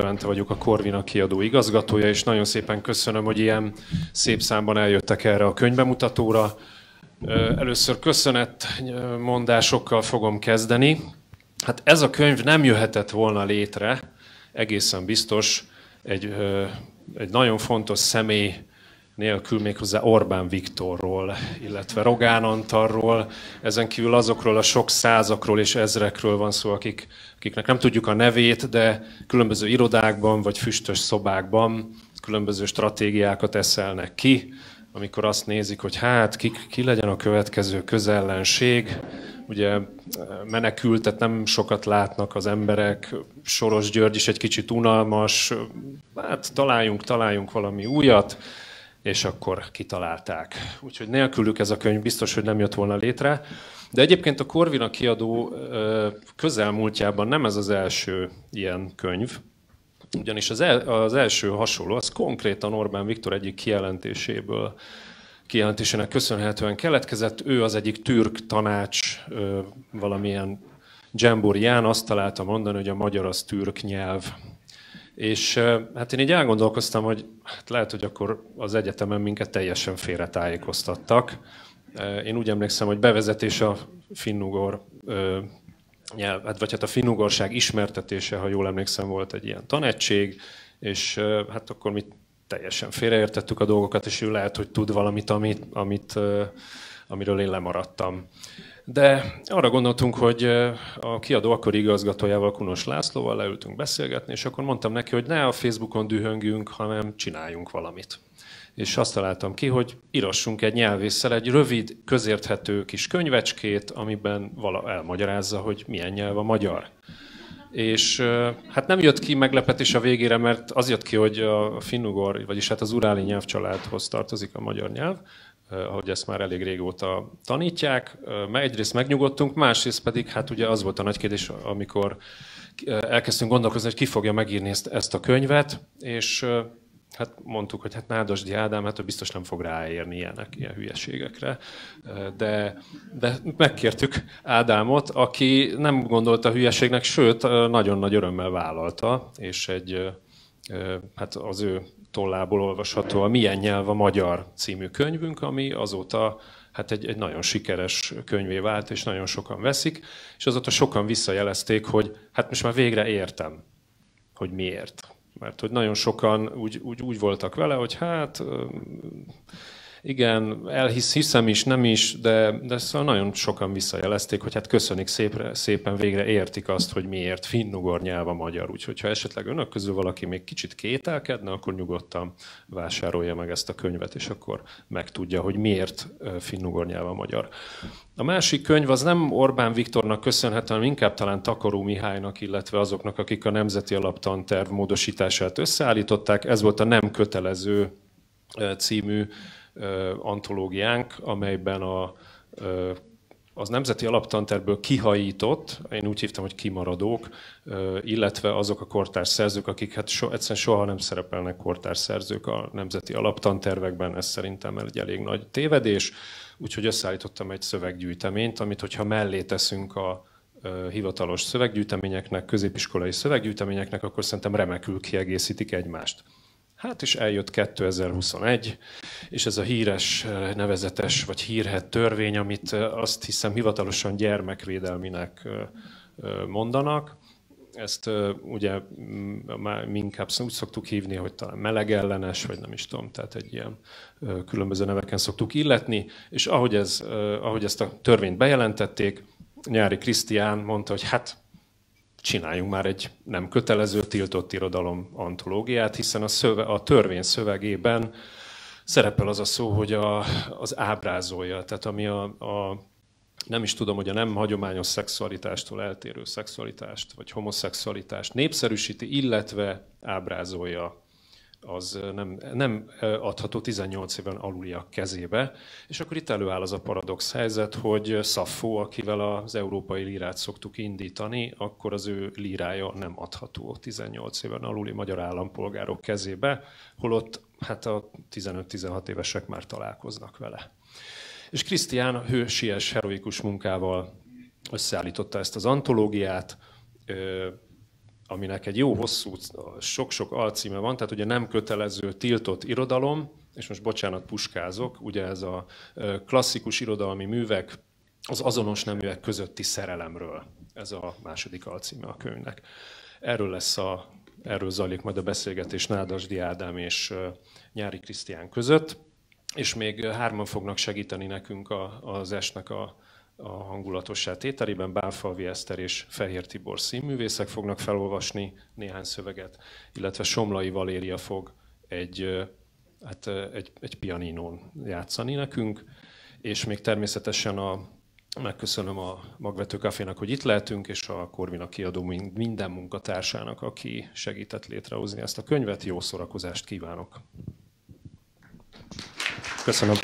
Levente vagyok a Corvina kiadó igazgatója, és nagyon szépen köszönöm, hogy ilyen szép számban eljöttek erre a könyvbemutatóra. Először köszönet mondásokkal fogom kezdeni. Hát ez a könyv nem jöhetett volna létre, egészen biztos, egy, egy nagyon fontos személy nélkül méghozzá Orbán Viktorról, illetve Rogán Antarról, ezen kívül azokról a sok százakról és ezrekről van szó, akik, akiknek nem tudjuk a nevét, de különböző irodákban vagy füstös szobákban különböző stratégiákat eszelnek ki, amikor azt nézik, hogy hát ki, ki legyen a következő közellenség, ugye menekültet nem sokat látnak az emberek, Soros György is egy kicsit unalmas, hát találjunk, találjunk valami újat, és akkor kitalálták. Úgyhogy nélkülük ez a könyv biztos, hogy nem jött volna létre. De egyébként a Corvina kiadó közelmúltjában nem ez az első ilyen könyv, ugyanis az, el, az első hasonló, az konkrétan Orbán Viktor egyik kijelentéséből kijelentésének köszönhetően keletkezett. Ő az egyik türk tanács valamilyen Jamborián azt találta mondani, hogy a magyar az türk nyelv. És hát én így elgondolkoztam, hogy hát lehet, hogy akkor az egyetemen minket teljesen félretájékoztattak. Én úgy emlékszem, hogy bevezetés a finnugor nyelv, hát, vagy hát a finnugorság ismertetése, ha jól emlékszem, volt egy ilyen tanegység, és hát akkor mi teljesen félreértettük a dolgokat, és ő lehet, hogy tud valamit, amit, amit, amiről én lemaradtam. De arra gondoltunk, hogy a kiadó akkori igazgatójával, Kunos Lászlóval leültünk beszélgetni, és akkor mondtam neki, hogy ne a Facebookon dühöngünk, hanem csináljunk valamit. És azt találtam ki, hogy írassunk egy nyelvésszel egy rövid, közérthető kis könyvecskét, amiben vala elmagyarázza, hogy milyen nyelv a magyar. És hát nem jött ki meglepetés a végére, mert az jött ki, hogy a finnugor, vagyis hát az uráli nyelvcsaládhoz tartozik a magyar nyelv, ahogy ezt már elég régóta tanítják. Egyrészt megnyugodtunk, másrészt pedig hát ugye az volt a nagy kérdés, amikor elkezdtünk gondolkozni, hogy ki fogja megírni ezt, ezt a könyvet, és hát mondtuk, hogy hát Nádasdi Ádám, hát ő biztos nem fog ráérni ilyenek, ilyen hülyeségekre. De, de megkértük Ádámot, aki nem gondolta hülyeségnek, sőt, nagyon nagy örömmel vállalta, és egy, hát az ő tollából olvasható a Milyen nyelv a magyar című könyvünk, ami azóta hát egy, egy nagyon sikeres könyvé vált, és nagyon sokan veszik, és azóta sokan visszajelezték, hogy hát most már végre értem, hogy miért. Mert hogy nagyon sokan úgy, úgy, úgy voltak vele, hogy hát igen, elhisz, hiszem is, nem is, de, de szóval nagyon sokan visszajelezték, hogy hát köszönik szépre, szépen végre értik azt, hogy miért finnugor nyelv a magyar. Úgyhogy ha esetleg önök közül valaki még kicsit kételkedne, akkor nyugodtan vásárolja meg ezt a könyvet, és akkor megtudja, hogy miért finnugor nyelv a magyar. A másik könyv az nem Orbán Viktornak köszönhető, hanem inkább talán Takaró Mihálynak, illetve azoknak, akik a Nemzeti Alaptanterv módosítását összeállították. Ez volt a nem kötelező című antológiánk, amelyben a, az Nemzeti Alaptanterből kihajított, én úgy hívtam, hogy kimaradók, illetve azok a kortárs szerzők, akik hát so, egyszerűen soha nem szerepelnek kortárs szerzők a Nemzeti Alaptantervekben, ez szerintem egy elég nagy tévedés, úgyhogy összeállítottam egy szöveggyűjteményt, amit hogyha mellé teszünk a hivatalos szöveggyűjteményeknek, középiskolai szöveggyűjteményeknek, akkor szerintem remekül kiegészítik egymást. Hát is eljött 2021, és ez a híres, nevezetes vagy hírhet törvény, amit azt hiszem hivatalosan gyermekvédelminek mondanak. Ezt ugye már inkább úgy szoktuk hívni, hogy talán melegellenes, vagy nem is tudom, tehát egy ilyen különböző neveken szoktuk illetni, és ahogy, ez, ahogy ezt a törvényt bejelentették, Nyári Krisztián mondta, hogy hát csináljunk már egy nem kötelező tiltott irodalom antológiát, hiszen a, szöve, a törvény szövegében szerepel az a szó, hogy a, az ábrázolja, tehát ami a, a nem is tudom, hogy a nem hagyományos szexualitástól eltérő szexualitást, vagy homoszexualitást népszerűsíti, illetve ábrázolja az nem, nem adható 18 éven aluliak kezébe. És akkor itt előáll az a paradox helyzet, hogy Szaffó, akivel az európai lírát szoktuk indítani, akkor az ő lírája nem adható 18 éven aluli magyar állampolgárok kezébe, holott hát a 15-16 évesek már találkoznak vele. És Krisztián hősies, heroikus munkával összeállította ezt az antológiát, aminek egy jó hosszú, sok-sok alcíme van, tehát ugye nem kötelező, tiltott irodalom, és most bocsánat, puskázok, ugye ez a klasszikus irodalmi művek, az azonos neműek közötti szerelemről. Ez a második alcíme a könyvnek. Erről lesz a, erről zajlik majd a beszélgetés Nádasdi Ádám és Nyári Krisztián között, és még hárman fognak segíteni nekünk a, az esnek a, a hangulatossá tételében. Bálfalvi Eszter és Fehér Tibor színművészek fognak felolvasni néhány szöveget, illetve Somlai Valéria fog egy, hát egy, egy pianinón játszani nekünk, és még természetesen a Megköszönöm a Magvető Cafénak, hogy itt lehetünk, és a Korvina kiadó minden munkatársának, aki segített létrehozni ezt a könyvet. Jó szórakozást kívánok! Köszönöm.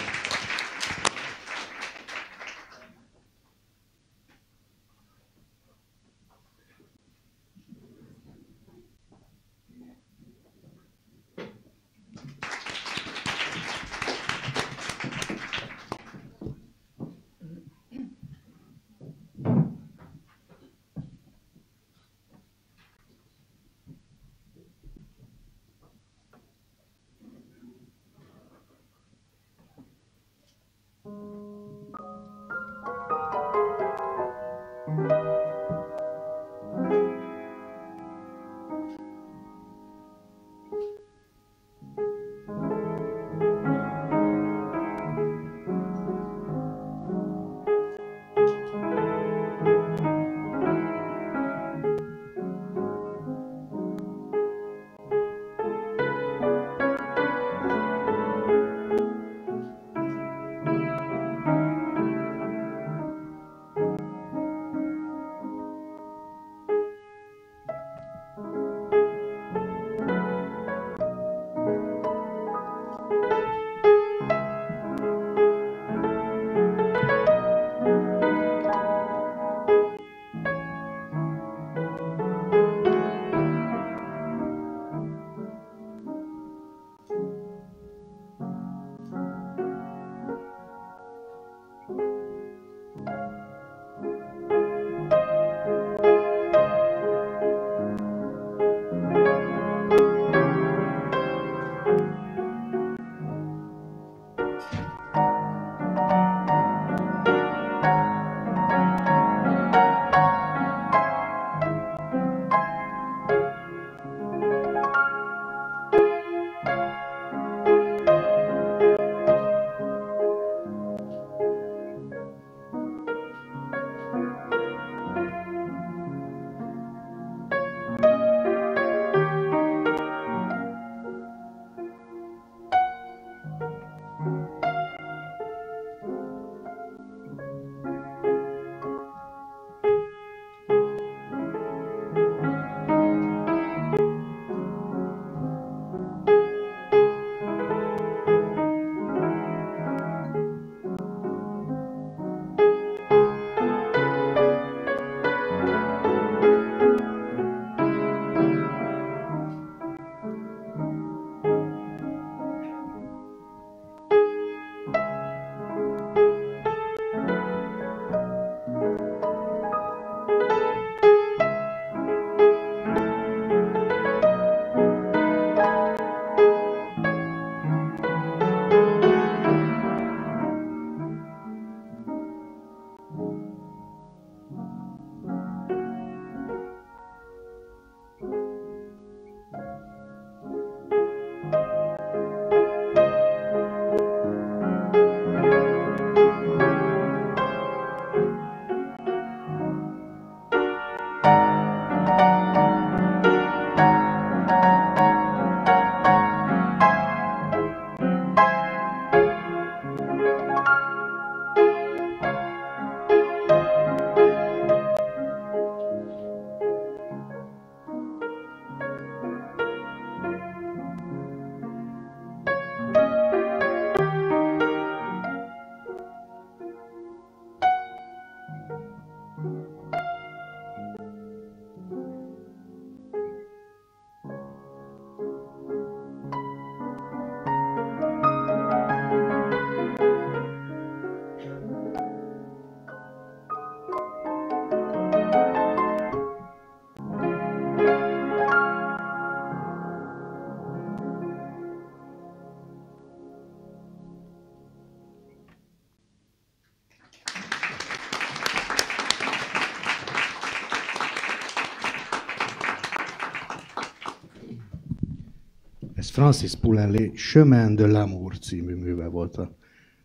Francis Poulenlé Chemin de l'Amour című műve volt a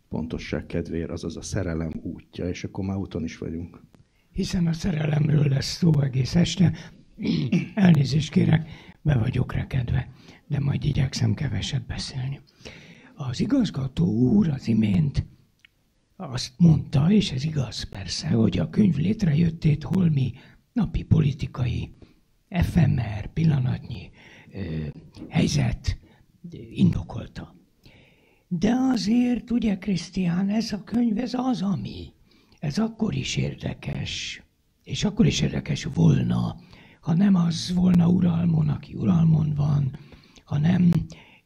pontosság kedvéért, azaz a szerelem útja, és akkor már úton is vagyunk. Hiszen a szerelemről lesz szó egész este. Elnézést kérek, be vagyok rekedve, de majd igyekszem keveset beszélni. Az igazgató úr az imént azt mondta, és ez igaz persze, hogy a könyv létrejöttét holmi napi politikai, efemer, pillanatnyi helyzet indokolta. De azért, ugye, Krisztián, ez a könyv, ez az, ami. Ez akkor is érdekes. És akkor is érdekes volna, ha nem az volna uralmon, aki uralmon van, ha nem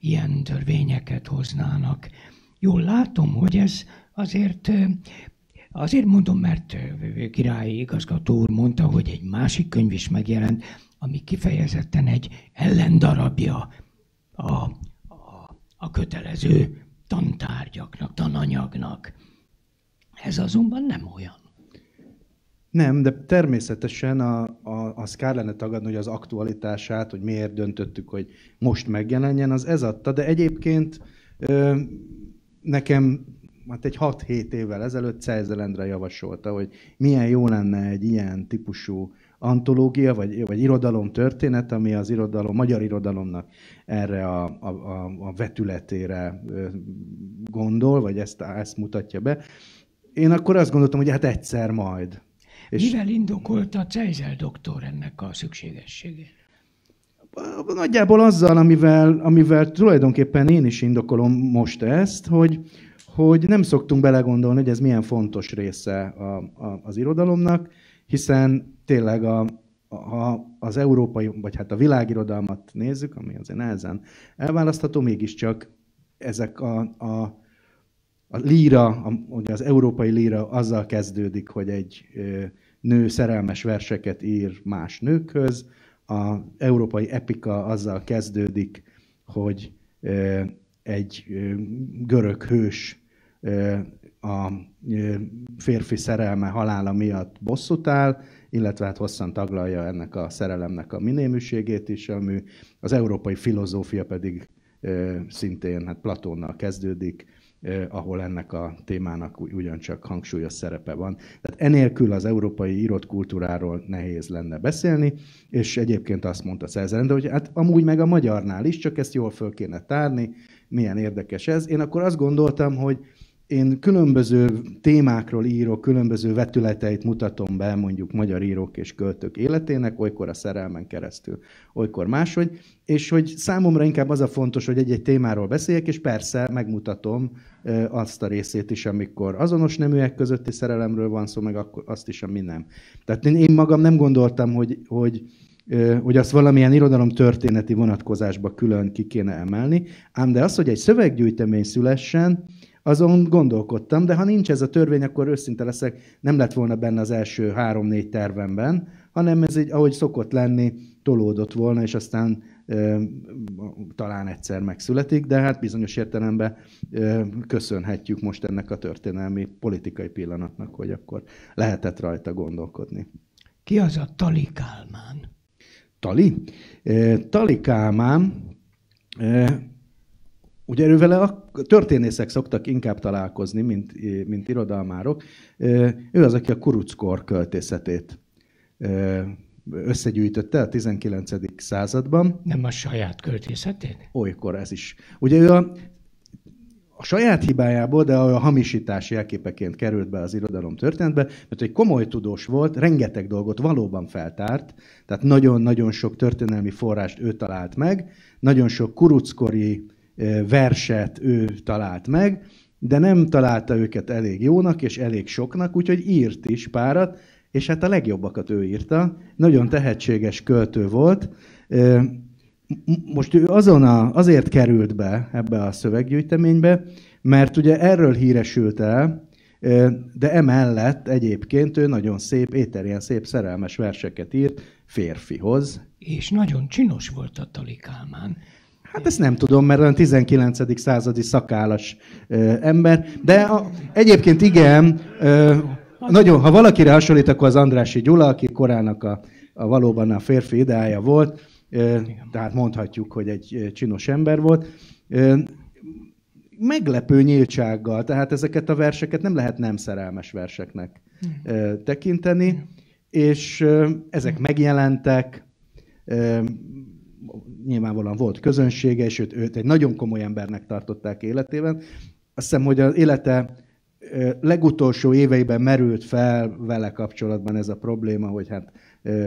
ilyen törvényeket hoznának. Jól látom, hogy ez azért, azért mondom, mert királyi igazgató úr mondta, hogy egy másik könyv is megjelent, ami kifejezetten egy ellendarabja a, a, kötelező tantárgyaknak, tananyagnak. Ez azonban nem olyan. Nem, de természetesen a, a, azt kellene tagadni, hogy az aktualitását, hogy miért döntöttük, hogy most megjelenjen, az ez adta, de egyébként ö, nekem hát egy 6-7 évvel ezelőtt Cezelendre javasolta, hogy milyen jó lenne egy ilyen típusú antológia, vagy, vagy irodalom történet, ami az irodalom, magyar irodalomnak erre a, a, a, a vetületére gondol, vagy ezt, ezt mutatja be. Én akkor azt gondoltam, hogy hát egyszer majd. És Mivel indokolta Cejzel doktor ennek a szükségességét? Nagyjából azzal, amivel, amivel tulajdonképpen én is indokolom most ezt, hogy, hogy nem szoktunk belegondolni, hogy ez milyen fontos része a, a, az irodalomnak, hiszen tényleg a, ha az európai, vagy hát a világirodalmat nézzük, ami azért nehezen elválasztható, mégiscsak ezek a, a, a líra, a, ugye az európai líra azzal kezdődik, hogy egy nő szerelmes verseket ír más nőkhöz, a európai epika azzal kezdődik, hogy egy görög hős a férfi szerelme halála miatt bosszút áll, illetve hát hosszan taglalja ennek a szerelemnek a minéműségét is, ami az európai filozófia pedig szintén hát Platónnal kezdődik, ahol ennek a témának ugyancsak hangsúlyos szerepe van. Tehát enélkül az európai írott kultúráról nehéz lenne beszélni, és egyébként azt mondta Cezár, de hogy hát amúgy meg a magyarnál is, csak ezt jól föl kéne tárni, milyen érdekes ez. Én akkor azt gondoltam, hogy én különböző témákról írok, különböző vetületeit mutatom be mondjuk magyar írók és költők életének, olykor a szerelmen keresztül, olykor máshogy, és hogy számomra inkább az a fontos, hogy egy-egy témáról beszéljek, és persze megmutatom azt a részét is, amikor azonos neműek közötti szerelemről van szó, meg azt is, ami nem. Tehát én magam nem gondoltam, hogy, hogy hogy azt valamilyen irodalom történeti vonatkozásba külön ki kéne emelni, ám de az, hogy egy szöveggyűjtemény szülessen, azon gondolkodtam, de ha nincs ez a törvény, akkor őszinte leszek, nem lett volna benne az első három-négy tervemben, hanem ez így, ahogy szokott lenni, tolódott volna, és aztán e, talán egyszer megszületik, de hát bizonyos értelemben e, köszönhetjük most ennek a történelmi politikai pillanatnak, hogy akkor lehetett rajta gondolkodni. Ki az a Tali Kálmán? Tali? Tali Kálmán Ugye ővele a történészek szoktak inkább találkozni, mint, mint irodalmárok. Ő az, aki a kuruckor költészetét összegyűjtötte a 19. században. Nem a saját költészetét? Olykor ez is. Ugye ő a, a saját hibájából, de a hamisítás jelképeként került be az irodalom történetbe, mert egy komoly tudós volt, rengeteg dolgot valóban feltárt, tehát nagyon-nagyon sok történelmi forrást ő talált meg, nagyon sok kuruckori verset ő talált meg, de nem találta őket elég jónak és elég soknak, úgyhogy írt is párat, és hát a legjobbakat ő írta. Nagyon tehetséges költő volt. Most ő azon a, azért került be ebbe a szöveggyűjteménybe, mert ugye erről híresült el, de emellett egyébként ő nagyon szép, éterjen szép szerelmes verseket írt férfihoz. És nagyon csinos volt a Tali Kálmán. Hát ezt nem tudom, mert olyan 19. századi szakállas ö, ember, de a, egyébként igen, ö, nagyon, ha valakire hasonlít, akkor az Andrási Gyula, aki korának a, a valóban a férfi ideája volt, tehát mondhatjuk, hogy egy csinos ember volt. Meglepő nyíltsággal, tehát ezeket a verseket nem lehet nem szerelmes verseknek tekinteni, és ezek megjelentek, nyilvánvalóan volt közönsége, és őt, őt egy nagyon komoly embernek tartották életében. Azt hiszem, hogy az élete legutolsó éveiben merült fel vele kapcsolatban ez a probléma, hogy hát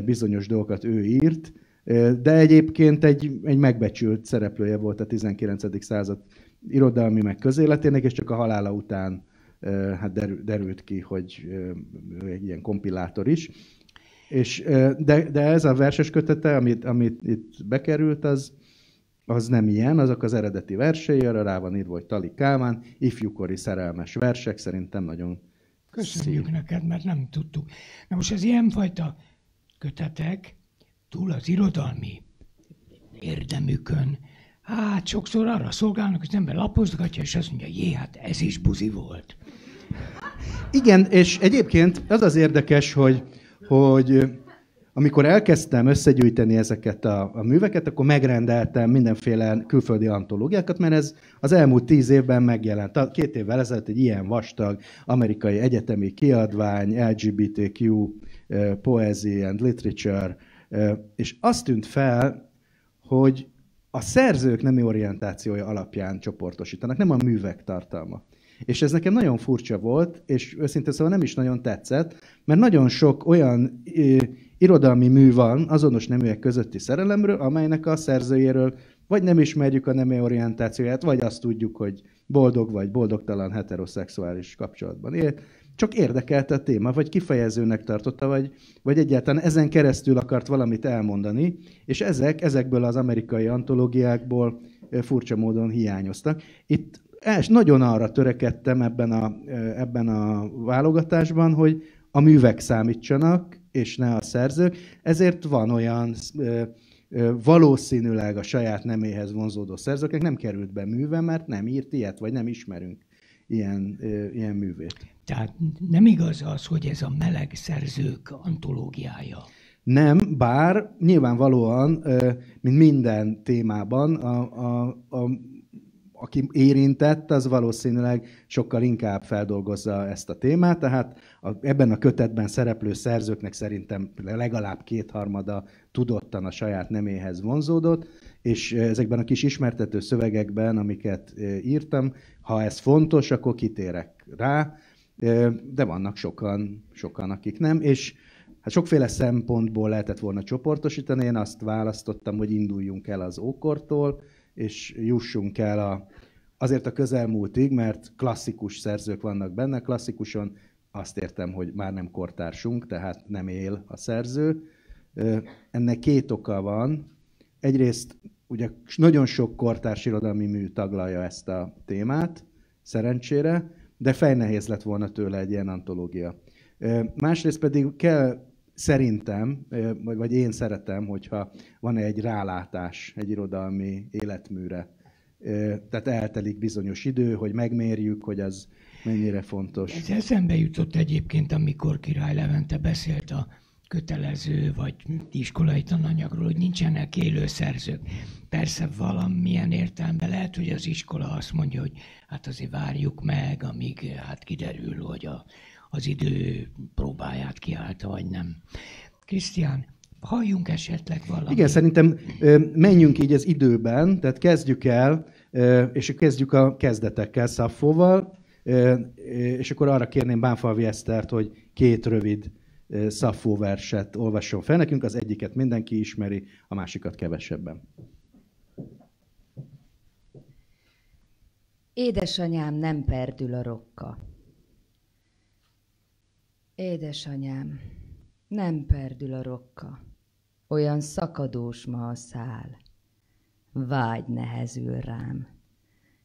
bizonyos dolgokat ő írt, de egyébként egy, egy megbecsült szereplője volt a 19. század irodalmi meg közéletének, és csak a halála után hát derült ki, hogy egy ilyen kompilátor is. És, de, de ez a verses kötete, amit, amit itt bekerült, az, az nem ilyen, azok az eredeti versei, arra rá van írva, hogy Tali Kálmán, ifjúkori szerelmes versek, szerintem nagyon Köszönjük szív. neked, mert nem tudtuk. Na most az ilyenfajta kötetek túl az irodalmi érdemükön, hát sokszor arra szolgálnak, hogy az ember lapozgatja, és azt mondja, jé, hát ez is buzi volt. Igen, és egyébként az az érdekes, hogy, hogy amikor elkezdtem összegyűjteni ezeket a, a műveket, akkor megrendeltem mindenféle külföldi antológiákat, mert ez az elmúlt tíz évben megjelent. Két évvel ezelőtt egy ilyen vastag amerikai egyetemi kiadvány, LGBTQ, Poesy and Literature, és azt tűnt fel, hogy a szerzők nemi orientációja alapján csoportosítanak, nem a művek tartalma. És ez nekem nagyon furcsa volt, és őszintén szóval nem is nagyon tetszett, mert nagyon sok olyan irodalmi mű van azonos neműek közötti szerelemről, amelynek a szerzőjéről vagy nem ismerjük a nemi orientációját, vagy azt tudjuk, hogy boldog vagy boldogtalan heteroszexuális kapcsolatban él. Csak érdekelte a téma, vagy kifejezőnek tartotta, vagy, vagy egyáltalán ezen keresztül akart valamit elmondani, és ezek, ezekből az amerikai antológiákból furcsa módon hiányoztak. Itt és nagyon arra törekedtem ebben a, ebben a válogatásban, hogy a művek számítsanak, és ne a szerzők. Ezért van olyan valószínűleg a saját neméhez vonzódó szerzőknek nem került be műve, mert nem írt ilyet, vagy nem ismerünk ilyen, ilyen művét. Tehát nem igaz az, hogy ez a meleg szerzők antológiája. Nem, bár nyilvánvalóan, mint minden témában, a, a, a aki érintett, az valószínűleg sokkal inkább feldolgozza ezt a témát, tehát a, ebben a kötetben szereplő szerzőknek szerintem legalább kétharmada tudottan a saját neméhez vonzódott, és ezekben a kis ismertető szövegekben, amiket írtam, ha ez fontos, akkor kitérek rá, de vannak sokan, sokan akik nem, és hát sokféle szempontból lehetett volna csoportosítani, én azt választottam, hogy induljunk el az ókortól, és jussunk el a, azért a közelmúltig, mert klasszikus szerzők vannak benne, klasszikuson azt értem, hogy már nem kortársunk, tehát nem él a szerző. Ennek két oka van. Egyrészt ugye nagyon sok kortárs irodalmi mű taglalja ezt a témát, szerencsére, de fejnehéz lett volna tőle egy ilyen antológia. Másrészt pedig kell szerintem, vagy én szeretem, hogyha van egy rálátás egy irodalmi életműre. Tehát eltelik bizonyos idő, hogy megmérjük, hogy az mennyire fontos. Ez eszembe jutott egyébként, amikor Király Levente beszélt a kötelező vagy iskolai tananyagról, hogy nincsenek élő szerzők. Persze valamilyen értelemben lehet, hogy az iskola azt mondja, hogy hát azért várjuk meg, amíg hát kiderül, hogy a, az idő próbáját kiállta, vagy nem. Krisztián, halljunk esetleg valamit. Igen, szerintem menjünk így az időben, tehát kezdjük el, és kezdjük a kezdetekkel, Szaffóval, és akkor arra kérném Bánfalvi Esztert, hogy két rövid Szaffó verset olvasson fel nekünk, az egyiket mindenki ismeri, a másikat kevesebben. Édesanyám nem perdül a rokka. Édesanyám, nem perdül a rokka, olyan szakadós ma a szál. Vágy nehezül rám,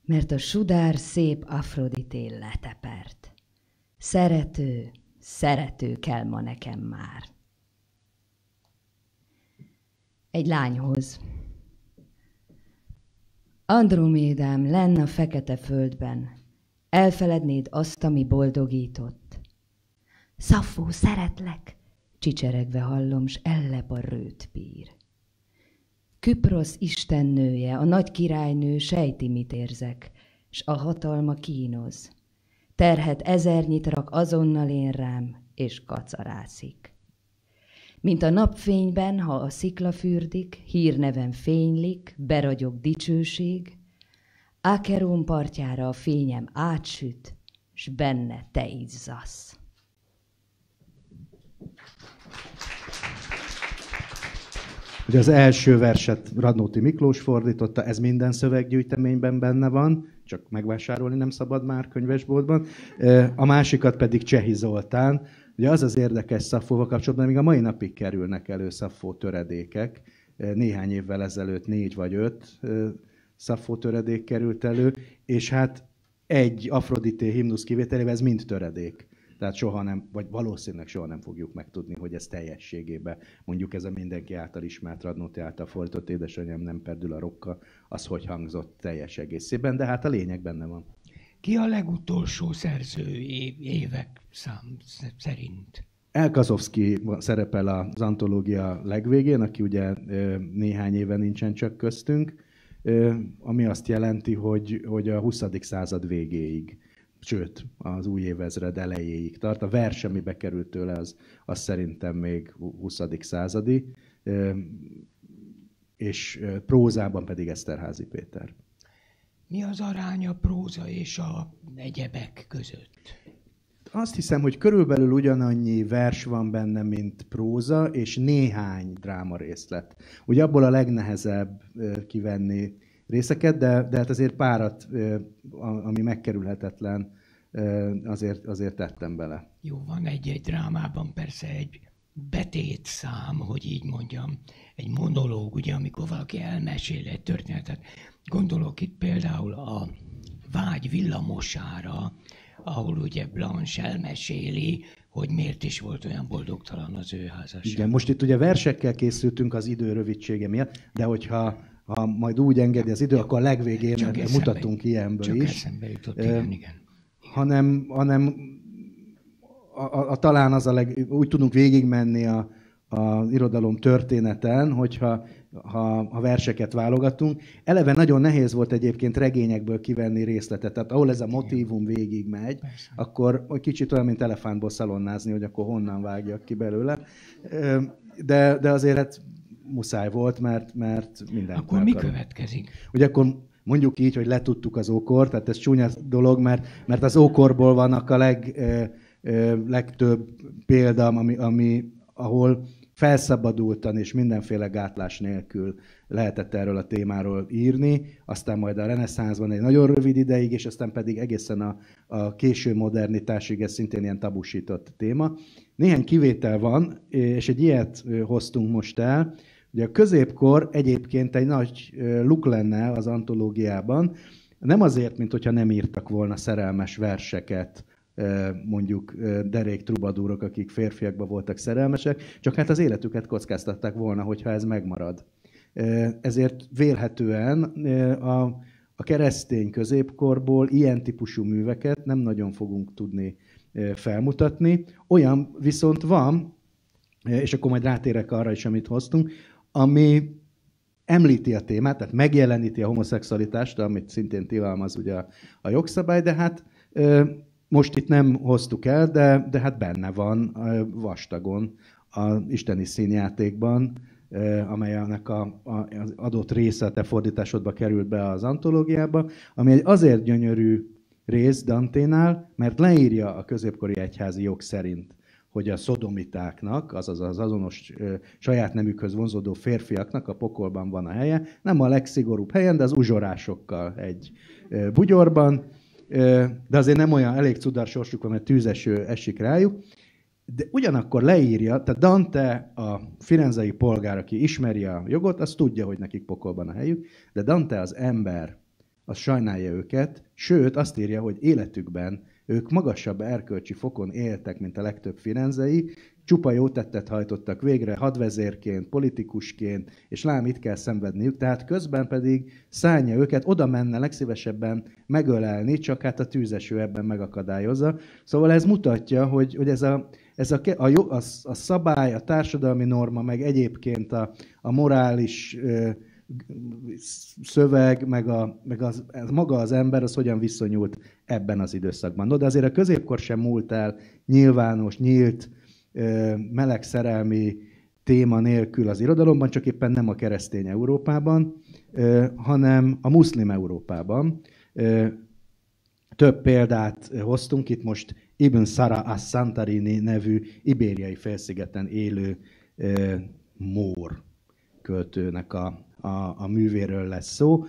mert a sudár szép Afrodité letepert. Szerető, szerető kell ma nekem már. Egy lányhoz. Andromédám lenne a fekete földben, elfelednéd azt, ami boldogított. Szafó, szeretlek, csicseregve hallom, s ellep a rőt pír. Küprosz istennője, a nagy királynő sejti, mit érzek, s a hatalma kínoz. Terhet ezernyit rak azonnal én rám, és kacarászik. Mint a napfényben, ha a szikla fürdik, hírneven fénylik, beragyog dicsőség, Akeron partjára a fényem átsüt, s benne te izzasz. Ugye az első verset Radnóti Miklós fordította, ez minden szöveggyűjteményben benne van, csak megvásárolni nem szabad már könyvesboltban. A másikat pedig Csehi Zoltán. Ugye az az érdekes Szaffóval kapcsolatban, még a mai napig kerülnek elő Szaffó töredékek. Néhány évvel ezelőtt négy vagy öt Szaffó töredék került elő, és hát egy Afrodité himnusz kivételével ez mind töredék. Tehát soha nem, vagy valószínűleg soha nem fogjuk megtudni, hogy ez teljességében, mondjuk ez a mindenki által ismert Radnóti által fordított édesanyám nem perdül a rokka, az hogy hangzott teljes egészében, de hát a lényeg benne van. Ki a legutolsó szerző évek szám szerint? Elkazovszki szerepel az antológia legvégén, aki ugye néhány éve nincsen csak köztünk, ami azt jelenti, hogy, hogy a 20. század végéig sőt, az új évezred elejéig tart. A vers, ami bekerült tőle, az, az szerintem még 20. századi, és prózában pedig Eszterházi Péter. Mi az arány a próza és a egyebek között? Azt hiszem, hogy körülbelül ugyanannyi vers van benne, mint próza, és néhány dráma részlet. Ugye abból a legnehezebb kivenni részeket, de, de hát azért párat, ami megkerülhetetlen, azért, azért tettem bele. Jó, van egy-egy drámában persze egy betét szám, hogy így mondjam, egy monológ, ugye, amikor valaki elmesél egy történetet. Gondolok itt például a vágy villamosára, ahol ugye Blanche elmeséli, hogy miért is volt olyan boldogtalan az ő házasság. Igen, most itt ugye versekkel készültünk az idő rövidsége miatt, de hogyha ha majd úgy engedi az idő, akkor a legvégén Csak mutatunk eszembe, ilyenből Csak is. eszembe jutott, igen, igen. Hanem, hanem a, a, a, talán az a leg, úgy tudunk végigmenni a, a irodalom történeten, hogyha ha, ha verseket válogatunk. Eleve nagyon nehéz volt egyébként regényekből kivenni részletet. Tehát ahol ez a motívum végig megy, Persze. akkor kicsit olyan, mint elefántból szalonnázni, hogy akkor honnan vágjak ki belőle. De, de azért hát muszáj volt, mert, mert minden. Akkor mi következik? Ugye akkor mondjuk így, hogy letudtuk az ókor, tehát ez csúnya dolog, mert, mert az ókorból vannak a leg, legtöbb példa, ami, ami, ahol felszabadultan és mindenféle gátlás nélkül lehetett erről a témáról írni, aztán majd a reneszánszban egy nagyon rövid ideig, és aztán pedig egészen a, a késő modernitásig ez szintén ilyen tabusított téma. Néhány kivétel van, és egy ilyet hoztunk most el, Ugye a középkor egyébként egy nagy luk lenne az antológiában, nem azért, mint hogyha nem írtak volna szerelmes verseket, mondjuk derék trubadúrok, akik férfiakban voltak szerelmesek, csak hát az életüket kockáztatták volna, hogyha ez megmarad. Ezért vélhetően a, a keresztény középkorból ilyen típusú műveket nem nagyon fogunk tudni felmutatni. Olyan viszont van, és akkor majd rátérek arra is, amit hoztunk, ami említi a témát, tehát megjeleníti a homoszexualitást, amit szintén tilalmaz ugye a, a jogszabály, de hát most itt nem hoztuk el, de, de hát benne van vastagon az isteni színjátékban, amelynek a, a, az adott része te fordításodba került be az antológiába, ami egy azért gyönyörű rész Danténál, mert leírja a középkori egyházi jog szerint hogy a szodomitáknak, azaz az azonos saját nemükhöz vonzódó férfiaknak a pokolban van a helye, nem a legszigorúbb helyen, de az uzsorásokkal egy bugyorban, de azért nem olyan elég cudar sorsuk van, mert tűzeső esik rájuk. De ugyanakkor leírja, tehát Dante, a firenzei polgár, aki ismeri a jogot, az tudja, hogy nekik pokolban a helyük, de Dante az ember, az sajnálja őket, sőt azt írja, hogy életükben ők magasabb erkölcsi fokon éltek, mint a legtöbb firenzei, csupa jó tettet hajtottak végre hadvezérként, politikusként, és lám itt kell szenvedniük, tehát közben pedig szánja őket, oda menne legszívesebben megölelni, csak hát a tűzeső ebben megakadályozza. Szóval ez mutatja, hogy, hogy ez a, ez a, a, a, a szabály, a társadalmi norma, meg egyébként a, a morális ö, szöveg, meg, a, meg az, ez maga az ember, az hogyan viszonyult ebben az időszakban. No, de azért a középkor sem múlt el nyilvános, nyílt, meleg szerelmi téma nélkül az irodalomban, csak éppen nem a keresztény Európában, hanem a muszlim Európában. Több példát hoztunk itt most Ibn Sara as-Santarini nevű ibériai félszigeten élő mór költőnek a, a, a művéről lesz szó.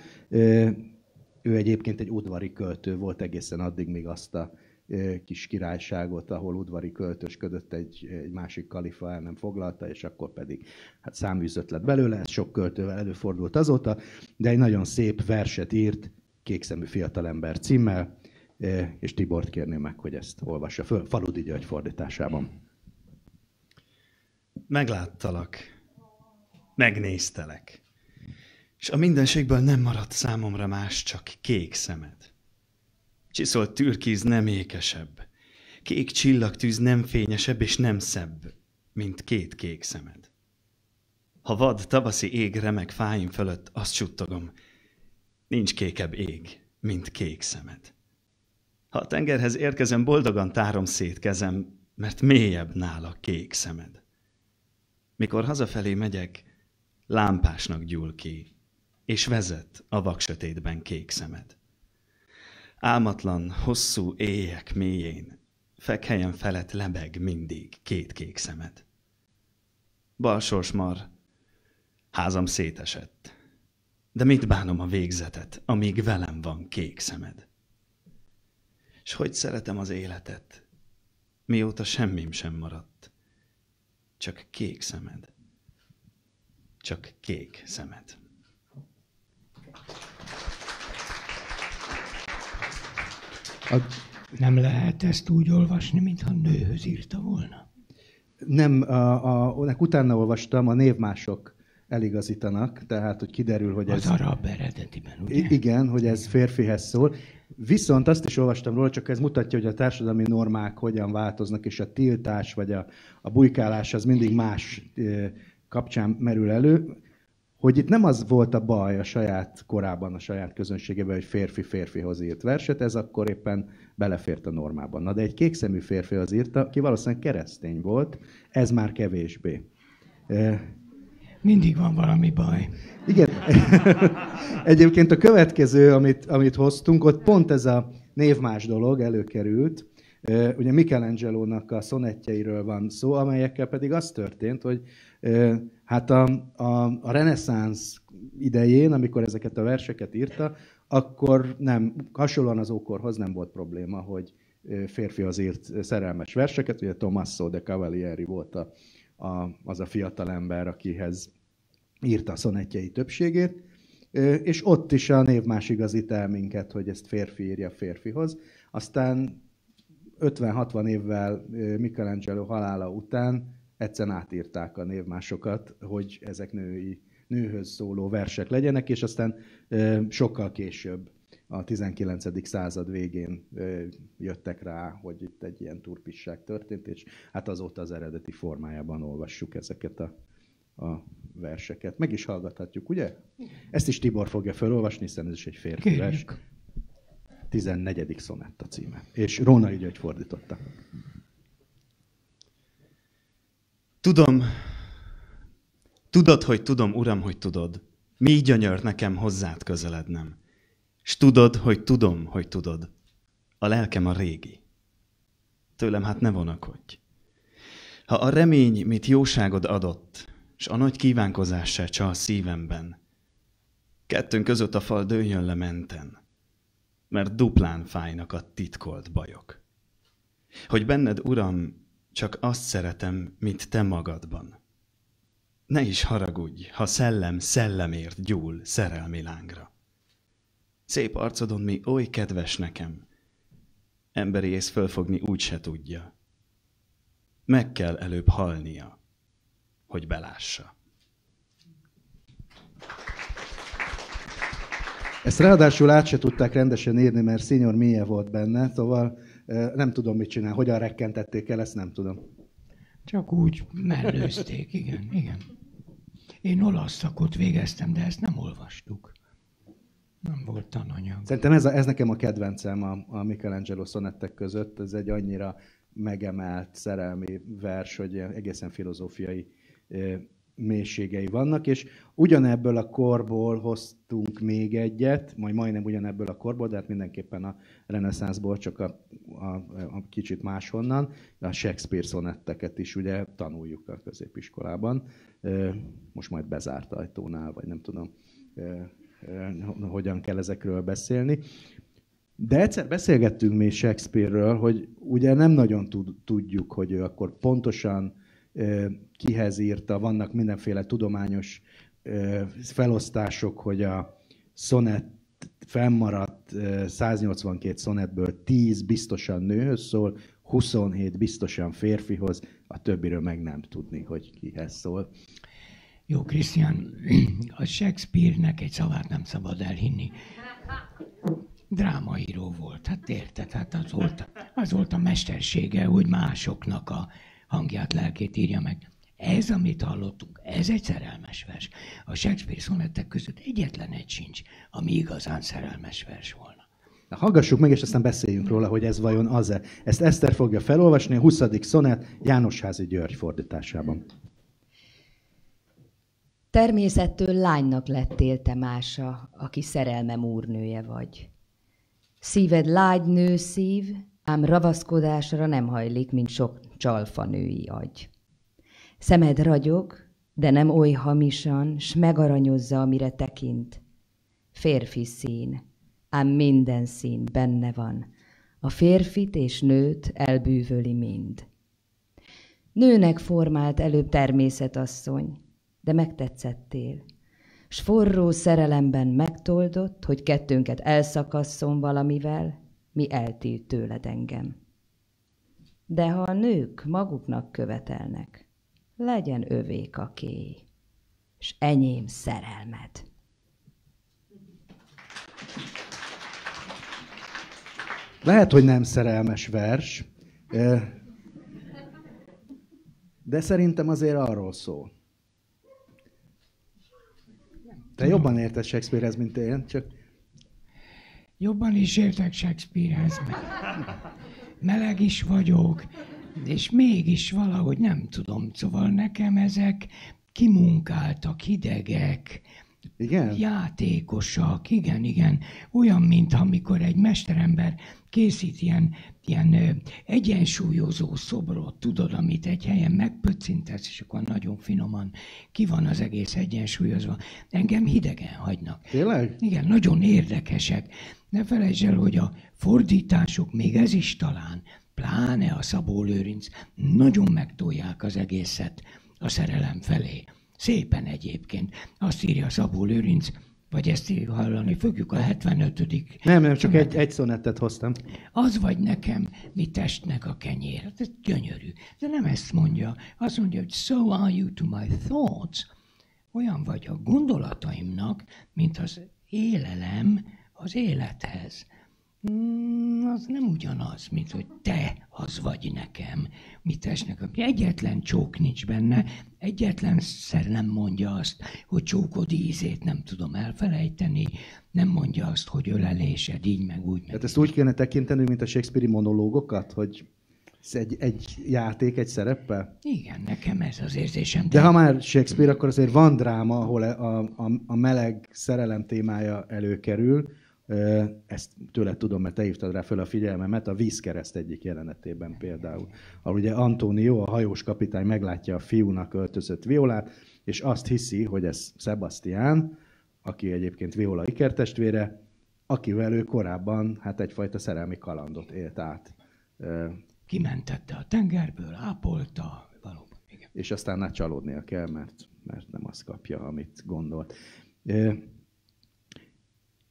Ő egyébként egy udvari költő volt egészen addig, míg azt a kis királyságot, ahol udvari költösködött egy, egy másik kalifa el nem foglalta, és akkor pedig hát száműzött lett belőle, ez sok költővel előfordult azóta, de egy nagyon szép verset írt, Kékszemű fiatalember címmel, és Tibort kérném meg, hogy ezt olvassa föl, Faludi György fordításában. Megláttalak, megnéztelek, és a mindenségből nem maradt számomra más, csak kék szemed. Csiszolt türkiz nem ékesebb, kék csillagtűz nem fényesebb és nem szebb, mint két kék szemed. Ha vad tavaszi ég remek fáim fölött, azt suttogom, nincs kékebb ég, mint kék szemed. Ha a tengerhez érkezem, boldogan tárom szét kezem, mert mélyebb nála kék szemed. Mikor hazafelé megyek, lámpásnak gyúl ki, és vezet a vaksötétben kék szemed. Álmatlan, hosszú éjek mélyén, fekhelyen felett lebeg mindig két kék szemed. Balsors mar, házam szétesett, de mit bánom a végzetet, amíg velem van kék szemed? És hogy szeretem az életet, mióta semmim sem maradt, csak kék szemed, csak kék szemed. A... Nem lehet ezt úgy olvasni, mintha nőhöz írta volna. Nem, a, a, utána olvastam, a névmások eligazítanak, tehát hogy kiderül, hogy az ez... Az arab eredetiben, ugye? Igen, hogy ez férfihez szól. Viszont azt is olvastam róla, csak ez mutatja, hogy a társadalmi normák hogyan változnak, és a tiltás vagy a, a bujkálás az mindig más kapcsán merül elő hogy itt nem az volt a baj a saját korában, a saját közönségében, hogy férfi férfihoz írt verset, ez akkor éppen belefért a normában. Na de egy kékszemű férfi az írta, aki valószínűleg keresztény volt, ez már kevésbé. Mindig van valami baj. Igen. Egyébként a következő, amit, amit hoztunk, ott pont ez a névmás dolog előkerült. Ugye Michelangelo-nak a szonettjeiről van szó, amelyekkel pedig az történt, hogy Hát a, a, a reneszánsz idején, amikor ezeket a verseket írta, akkor nem, hasonlóan az ókorhoz nem volt probléma, hogy férfi az írt szerelmes verseket, ugye Tommaso de Cavalieri volt a, a, az a fiatal ember, akihez írta a szonettjei többségét, és ott is a névmás igazít el minket, hogy ezt férfi írja férfihoz. Aztán 50-60 évvel Michelangelo halála után egyszerűen átírták a névmásokat, hogy ezek női, nőhöz szóló versek legyenek, és aztán sokkal később, a 19. század végén jöttek rá, hogy itt egy ilyen turpisság történt, és hát azóta az eredeti formájában olvassuk ezeket a, a verseket. Meg is hallgathatjuk, ugye? Ezt is Tibor fogja felolvasni, hiszen ez is egy férfi vers. 14. szonetta címe. És Rónai György fordította. Tudom, tudod, hogy tudom, Uram, hogy tudod. Mi gyönyör nekem hozzád közelednem. S tudod, hogy tudom, hogy tudod. A lelkem a régi. Tőlem hát ne vonakodj. Ha a remény, mit jóságod adott, s a nagy kívánkozás se csal szívemben, kettőnk között a fal dőljön le menten, mert duplán fájnak a titkolt bajok. Hogy benned, Uram, csak azt szeretem, mint te magadban. Ne is haragudj, ha szellem szellemért gyúl szerelmi lángra. Szép arcodon mi oly kedves nekem, emberi ész fölfogni úgy se tudja. Meg kell előbb halnia, hogy belássa. Ezt ráadásul át se tudták rendesen írni, mert Senior Mie volt benne, szóval nem tudom, mit csinál. Hogyan rekkentették el, ezt nem tudom. Csak úgy mellőzték, igen, igen. Én olasz szakot végeztem, de ezt nem olvastuk. Nem volt tananyag. Szerintem ez, a, ez nekem a kedvencem a, a Michelangelo szonettek között. Ez egy annyira megemelt szerelmi vers, hogy egészen filozófiai mélységei vannak, és ugyanebből a korból hoztunk még egyet, majd majdnem ugyanebből a korból, de hát mindenképpen a reneszánszból, csak a, a, a kicsit máshonnan, a Shakespeare szonetteket is ugye tanuljuk a középiskolában, most majd bezárt ajtónál, vagy nem tudom, hogyan kell ezekről beszélni. De egyszer beszélgettünk mi Shakespeare-ről, hogy ugye nem nagyon tudjuk, hogy ő akkor pontosan kihez írta, vannak mindenféle tudományos felosztások, hogy a szonett fennmaradt 182 szonetből 10 biztosan nőhöz szól, 27 biztosan férfihoz, a többiről meg nem tudni, hogy kihez szól. Jó, Krisztián, a Shakespeare-nek egy szavát nem szabad elhinni. Drámaíró volt, hát érted, hát az volt, az volt a mestersége, hogy másoknak a hangját, lelkét írja meg. Ez, amit hallottunk, ez egy szerelmes vers. A Shakespeare szonettek között egyetlen egy sincs, ami igazán szerelmes vers volna. Na, hallgassuk meg, és aztán beszéljünk róla, hogy ez vajon az-e. Ezt Eszter fogja felolvasni a 20. szonet János Házi György fordításában. Természettől lánynak lettél te mása, aki szerelmem úrnője vagy. Szíved lágy nő szív, ám ravaszkodásra nem hajlik, mint sok csalfa női agy. Szemed ragyog, de nem oly hamisan, s megaranyozza, amire tekint. Férfi szín, ám minden szín benne van, a férfit és nőt elbűvöli mind. Nőnek formált előbb természetasszony, de megtetszettél, s forró szerelemben megtoldott, hogy kettőnket elszakasszon valamivel, mi eltilt tőled engem. De ha a nők maguknak követelnek, legyen övék a ké, s enyém szerelmed. Lehet, hogy nem szerelmes vers, de szerintem azért arról szól. Te jobban érted Shakespearehez, mint én, csak... Jobban is értek Shakespearehez, meleg is vagyok, és mégis valahogy nem tudom, szóval nekem ezek kimunkáltak, hidegek, igen? játékosak, igen, igen. Olyan, mint amikor egy mesterember készít ilyen, ilyen egyensúlyozó szobrot, tudod, amit egy helyen megpöccintesz, és akkor nagyon finoman ki van az egész egyensúlyozva. Engem hidegen hagynak. Tényleg? Igen, nagyon érdekesek. Ne felejtsd el, hogy a fordítások, még ez is talán, pláne a Szabó Lőrinc, nagyon megtolják az egészet a szerelem felé. Szépen egyébként. Azt írja Szabó Lőrinc, vagy ezt hallani fogjuk a 75 Nem, nem, csak egy, egy szonettet hoztam. Az vagy nekem, mi testnek a kenyér. Hát ez gyönyörű. De nem ezt mondja. Azt mondja, hogy so are you to my thoughts. Olyan vagy a gondolataimnak, mint az élelem az élethez. Mm, az nem ugyanaz, mint hogy te az vagy nekem, mit esnek. Egyetlen csók nincs benne, egyetlen szer nem mondja azt, hogy csókod ízét nem tudom elfelejteni, nem mondja azt, hogy ölelésed így meg úgy meg. Tehát ezt úgy kéne tekinteni, mint a Shakespeare-i monológokat, hogy ez egy, egy játék, egy szereppel? Igen, nekem ez az érzésem. De, de ha már Shakespeare, akkor azért van dráma, ahol a, a, a meleg szerelem témája előkerül, ezt tőle tudom, mert te hívtad rá föl a figyelmemet, a vízkereszt egyik jelenetében például. Ahol ugye Antonio, a hajós kapitány meglátja a fiúnak öltözött violát, és azt hiszi, hogy ez Sebastian, aki egyébként Viola ikertestvére, akivel ő korábban hát egyfajta szerelmi kalandot élt át. Kimentette a tengerből, ápolta, valóban. Igen. És aztán ne csalódnia kell, mert, mert nem azt kapja, amit gondolt.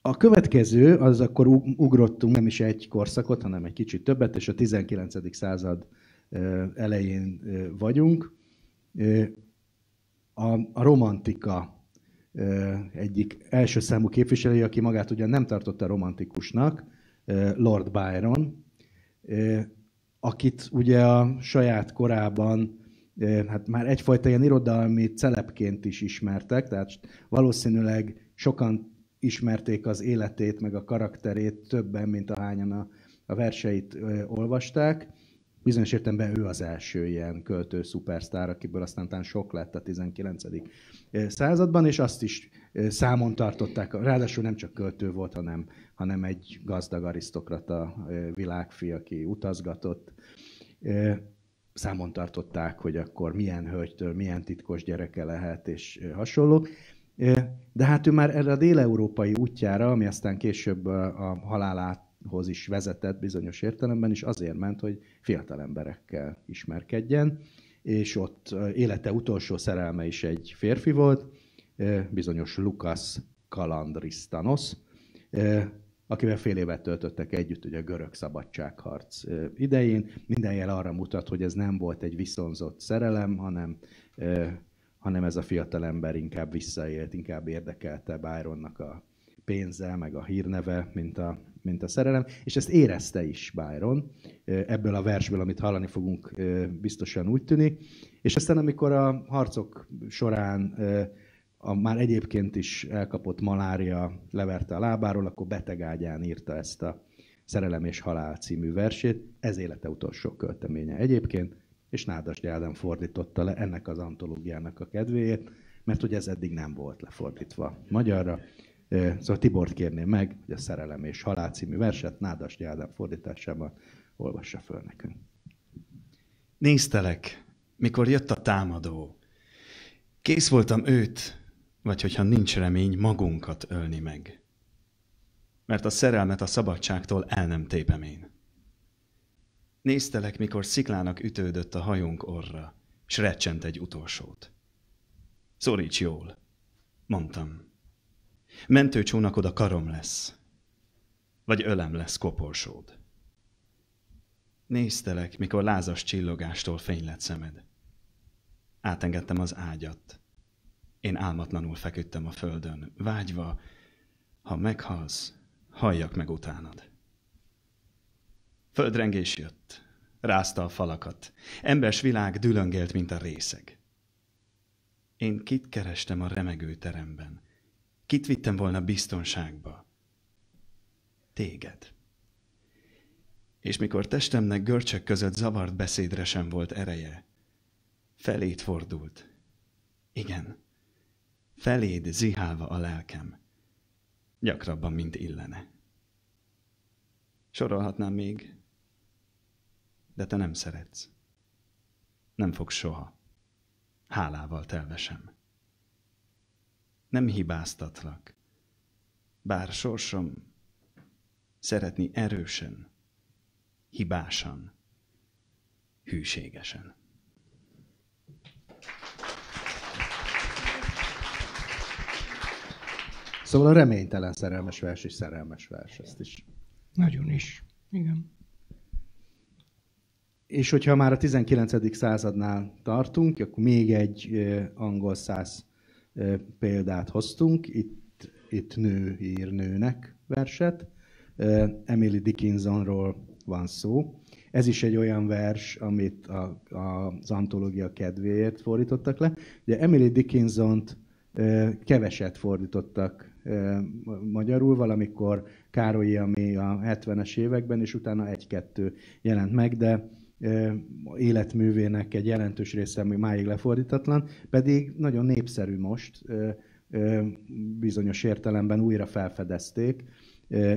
A következő, az akkor ugrottunk nem is egy korszakot, hanem egy kicsit többet, és a 19. század elején vagyunk. A, a romantika egyik első számú képviselője, aki magát ugyan nem tartotta romantikusnak, Lord Byron, akit ugye a saját korában hát már egyfajta ilyen irodalmi celepként is ismertek, tehát valószínűleg sokan ismerték az életét, meg a karakterét többen, mint ahányan a, a verseit ö, olvasták. Bizonyos értelemben ő az első ilyen költő szupersztár, akiből aztán talán sok lett a 19. században, és azt is számon tartották. Ráadásul nem csak költő volt, hanem, hanem egy gazdag arisztokrata világfi, aki utazgatott. Számon tartották, hogy akkor milyen hölgytől, milyen titkos gyereke lehet, és hasonló. De hát ő már erre a déleurópai útjára, ami aztán később a halálához is vezetett bizonyos értelemben, is azért ment, hogy fiatal emberekkel ismerkedjen, és ott élete utolsó szerelme is egy férfi volt, bizonyos Lukas Kalandristanos, akivel fél évet töltöttek együtt ugye a görög szabadságharc idején. Minden jel arra mutat, hogy ez nem volt egy viszonzott szerelem, hanem hanem ez a fiatal ember inkább visszaélt, inkább érdekelte Byronnak a pénze, meg a hírneve, mint a, mint a szerelem, és ezt érezte is Byron, ebből a versből, amit hallani fogunk, biztosan úgy tűnik. És aztán, amikor a harcok során a már egyébként is elkapott malária leverte a lábáról, akkor betegágyán írta ezt a Szerelem és Halál című versét. Ez élete utolsó költeménye egyébként és Nádasdi Ádám fordította le ennek az antológiának a kedvéért, mert hogy ez eddig nem volt lefordítva magyarra. Szóval Tibort kérném meg, hogy a Szerelem és Halál című verset Nádasdi Ádám fordításában olvassa föl nekünk. Néztelek, mikor jött a támadó. Kész voltam őt, vagy hogyha nincs remény, magunkat ölni meg. Mert a szerelmet a szabadságtól el nem tépem én. Néztelek, mikor sziklának ütődött a hajunk orra, s recsent egy utolsót. Szoríts jól, mondtam. Mentőcsónakod a karom lesz, vagy ölem lesz koporsód. Néztelek, mikor lázas csillogástól fény lett szemed. Átengedtem az ágyat. Én álmatlanul feküdtem a földön, vágyva, ha meghalsz, halljak meg utánad. Földrengés jött, rázta a falakat. Embers világ dülöngélt, mint a részeg. Én kit kerestem a remegő teremben? Kit vittem volna biztonságba? Téged. És mikor testemnek görcsök között zavart beszédre sem volt ereje, felét fordult. Igen, feléd zihálva a lelkem, gyakrabban, mint illene. Sorolhatnám még, de te nem szeretsz. Nem fog soha. Hálával telvesem. Nem hibáztatlak, bár sorsom szeretni erősen, hibásan, hűségesen. Szóval a reménytelen szerelmes vers és szerelmes vers, ezt is. Nagyon is, igen. És hogyha már a 19. századnál tartunk, akkor még egy angol száz példát hoztunk. Itt, itt nő ír nőnek verset. Emily Dickinsonról van szó. Ez is egy olyan vers, amit a, a, az antológia kedvéért fordítottak le. Ugye Emily Dickinson-t keveset fordítottak magyarul, valamikor Károly, ami a 70-es években, és utána egy-kettő jelent meg, de életművének egy jelentős része ami máig lefordítatlan, pedig nagyon népszerű most, bizonyos értelemben újra felfedezték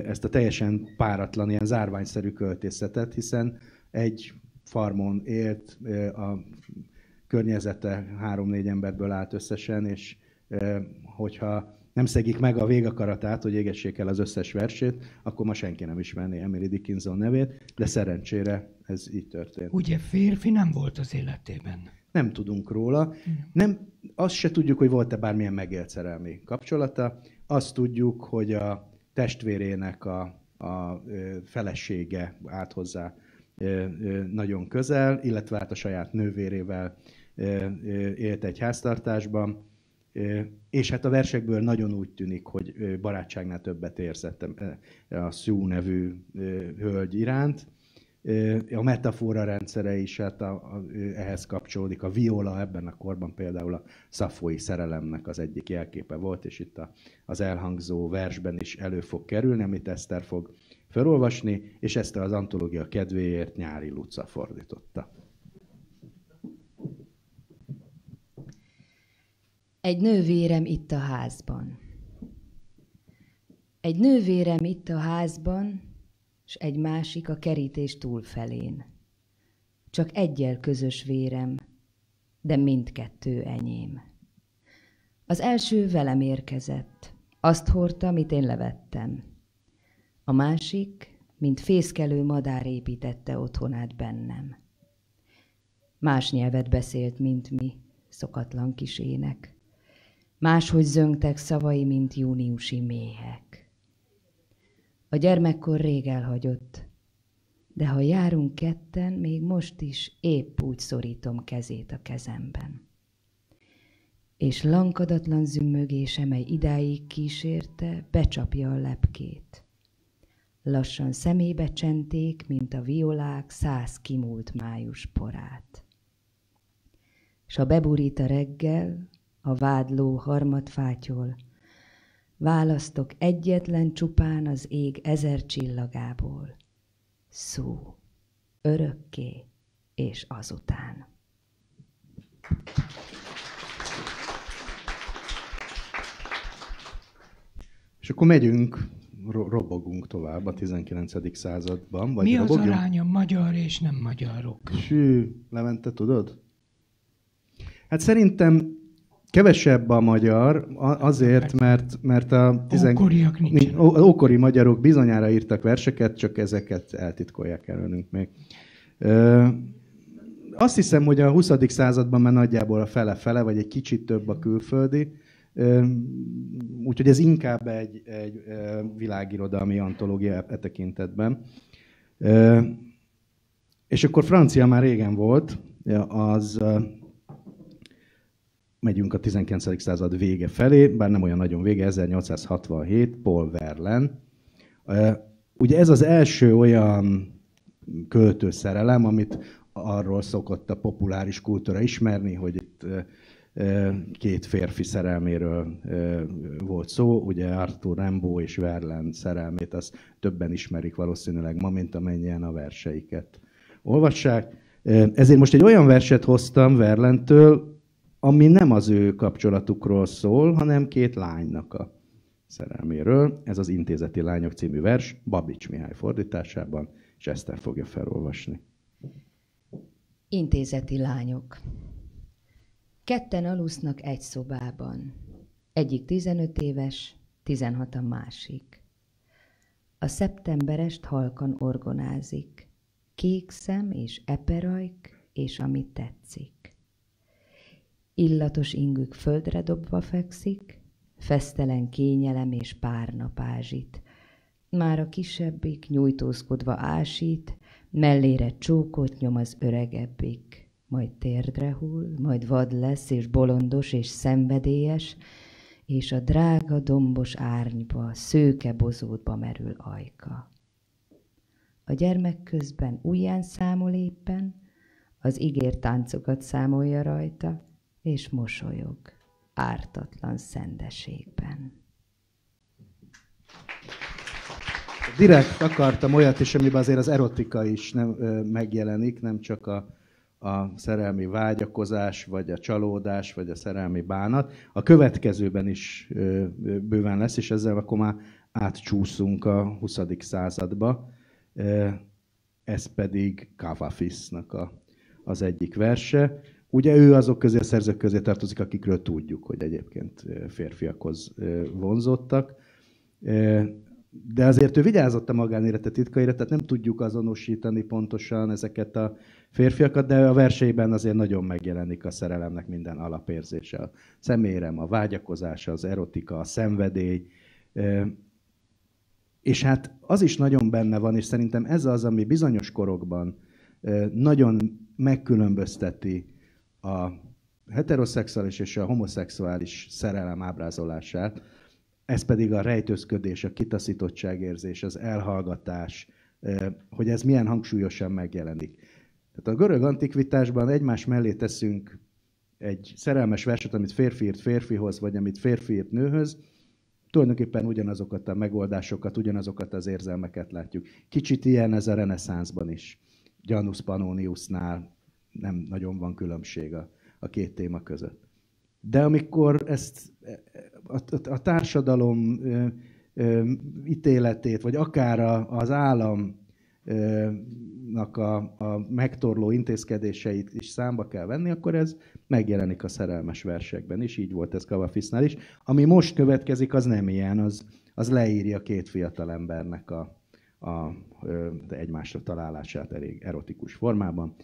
ezt a teljesen páratlan, ilyen zárványszerű költészetet, hiszen egy farmon élt, a környezete három-négy emberből állt összesen, és hogyha nem szegik meg a végakaratát, hogy égessék el az összes versét, akkor ma senki nem ismerné Emily Dickinson nevét, de szerencsére ez így történt. Ugye férfi nem volt az életében? Nem tudunk róla. Nem, azt se tudjuk, hogy volt-e bármilyen megélt szerelmi kapcsolata. Azt tudjuk, hogy a testvérének a, a felesége állt hozzá nagyon közel, illetve hát a saját nővérével élt egy háztartásban és hát a versekből nagyon úgy tűnik, hogy barátságnál többet érzettem a Sue nevű hölgy iránt, a metafora rendszere is hát a, a, ehhez kapcsolódik. A viola ebben a korban például a szafói szerelemnek az egyik jelképe volt, és itt a, az elhangzó versben is elő fog kerülni, amit Eszter fog felolvasni, és ezt az antológia kedvéért Nyári Luca fordította. Egy nővérem itt a házban. Egy nővérem itt a házban, s egy másik a kerítés túlfelén. Csak egyel közös vérem, de mindkettő enyém. Az első velem érkezett, azt hordta, amit én levettem. A másik, mint fészkelő madár építette otthonát bennem. Más nyelvet beszélt, mint mi, szokatlan kis ének. Máshogy zöngtek szavai, mint júniusi méhek. A gyermekkor rég elhagyott, de ha járunk ketten, még most is épp úgy szorítom kezét a kezemben. És lankadatlan zümmögése, mely idáig kísérte, becsapja a lepkét. Lassan szemébe csenték, mint a violák száz kimúlt május porát. S a beburít a reggel, a vádló harmad fátyol, választok egyetlen csupán az ég ezer csillagából. Szó, örökké és azután. És akkor megyünk, robogunk tovább a 19. században. Vagy Mi az robogjunk? aránya magyar és nem magyarok? Sű, Levente, tudod? Hát szerintem Kevesebb a magyar, azért, mert, mert a tizen... Ókoriak Ókori magyarok bizonyára írtak verseket, csak ezeket eltitkolják előnünk még. Ö, azt hiszem, hogy a 20. században már nagyjából a fele-fele, vagy egy kicsit több a külföldi. Úgyhogy ez inkább egy, egy világirodalmi antológia e, e tekintetben. És akkor francia már régen volt, az megyünk a 19. század vége felé, bár nem olyan nagyon vége, 1867, Paul Verlaine. Ugye ez az első olyan költőszerelem, amit arról szokott a populáris kultúra ismerni, hogy itt két férfi szerelméről volt szó, ugye Arthur Rimbaud és Verlaine szerelmét, azt többen ismerik valószínűleg ma, mint amennyien a verseiket olvassák. Ezért most egy olyan verset hoztam Verlentől, ami nem az ő kapcsolatukról szól, hanem két lánynak a szerelméről. Ez az Intézeti Lányok című vers, Babics Mihály fordításában, és Eszter fogja felolvasni. Intézeti lányok. Ketten alusznak egy szobában. Egyik 15 éves, 16 a másik. A szeptemberest halkan orgonázik. Kék szem és eperajk, és ami tetszik. Illatos ingük földre dobva fekszik, fesztelen kényelem és párna pázsit. Már a kisebbik nyújtózkodva ásít, mellére csókot nyom az öregebbik. Majd térdre hull, majd vad lesz, és bolondos, és szenvedélyes, és a drága dombos árnyba, szőke bozótba merül ajka. A gyermek közben ujján számol éppen, az ígér táncokat számolja rajta, és mosolyog ártatlan szendeségben. Direkt akartam olyat is, amiben azért az erotika is nem, ö, megjelenik, nem csak a, a szerelmi vágyakozás, vagy a csalódás, vagy a szerelmi bánat. A következőben is ö, bőven lesz, és ezzel akkor már átcsúszunk a 20. századba. Ez pedig Kavafisnak a, az egyik verse. Ugye ő azok közé, a szerzők közé tartozik, akikről tudjuk, hogy egyébként férfiakhoz vonzottak. De azért ő vigyázott a magánélete titkaira, tehát nem tudjuk azonosítani pontosan ezeket a férfiakat, de a verseiben azért nagyon megjelenik a szerelemnek minden alapérzése. A szemérem, a vágyakozás, az erotika, a szenvedély. És hát az is nagyon benne van, és szerintem ez az, ami bizonyos korokban nagyon megkülönbözteti a heteroszexuális és a homoszexuális szerelem ábrázolását, ez pedig a rejtőzködés, a kitaszítottságérzés, az elhallgatás, hogy ez milyen hangsúlyosan megjelenik. Tehát a görög antikvitásban egymás mellé teszünk egy szerelmes verset, amit férfi írt férfihoz, vagy amit férfi írt nőhöz, tulajdonképpen ugyanazokat a megoldásokat, ugyanazokat az érzelmeket látjuk. Kicsit ilyen ez a reneszánszban is. Janus Pannoniusnál nem nagyon van különbség a, a két téma között. De amikor ezt a, a, a társadalom ö, ö, ítéletét, vagy akár a, az állam nak a, a megtorló intézkedéseit is számba kell venni, akkor ez megjelenik a szerelmes versekben is, így volt ez Kavafisznál is. Ami most következik, az nem ilyen, az, az leírja két fiatal embernek a, a, a egymásra találását erotikus formában.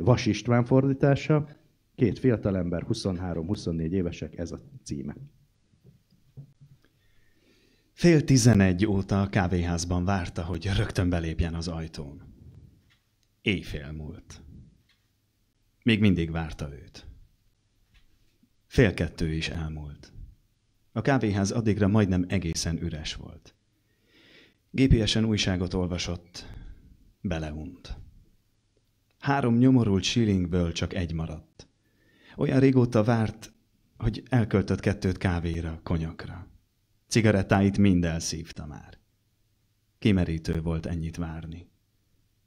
Vas István fordítása, két fiatal ember, 23-24 évesek, ez a címe. Fél tizenegy óta a kávéházban várta, hogy rögtön belépjen az ajtón. Éjfél múlt. Még mindig várta őt. Fél kettő is elmúlt. A kávéház addigra majdnem egészen üres volt. Gépiesen újságot olvasott, beleunt. Három nyomorult shillingből csak egy maradt. Olyan régóta várt, hogy elköltött kettőt kávéra, konyakra. Cigarettáit mind elszívta már. Kimerítő volt ennyit várni.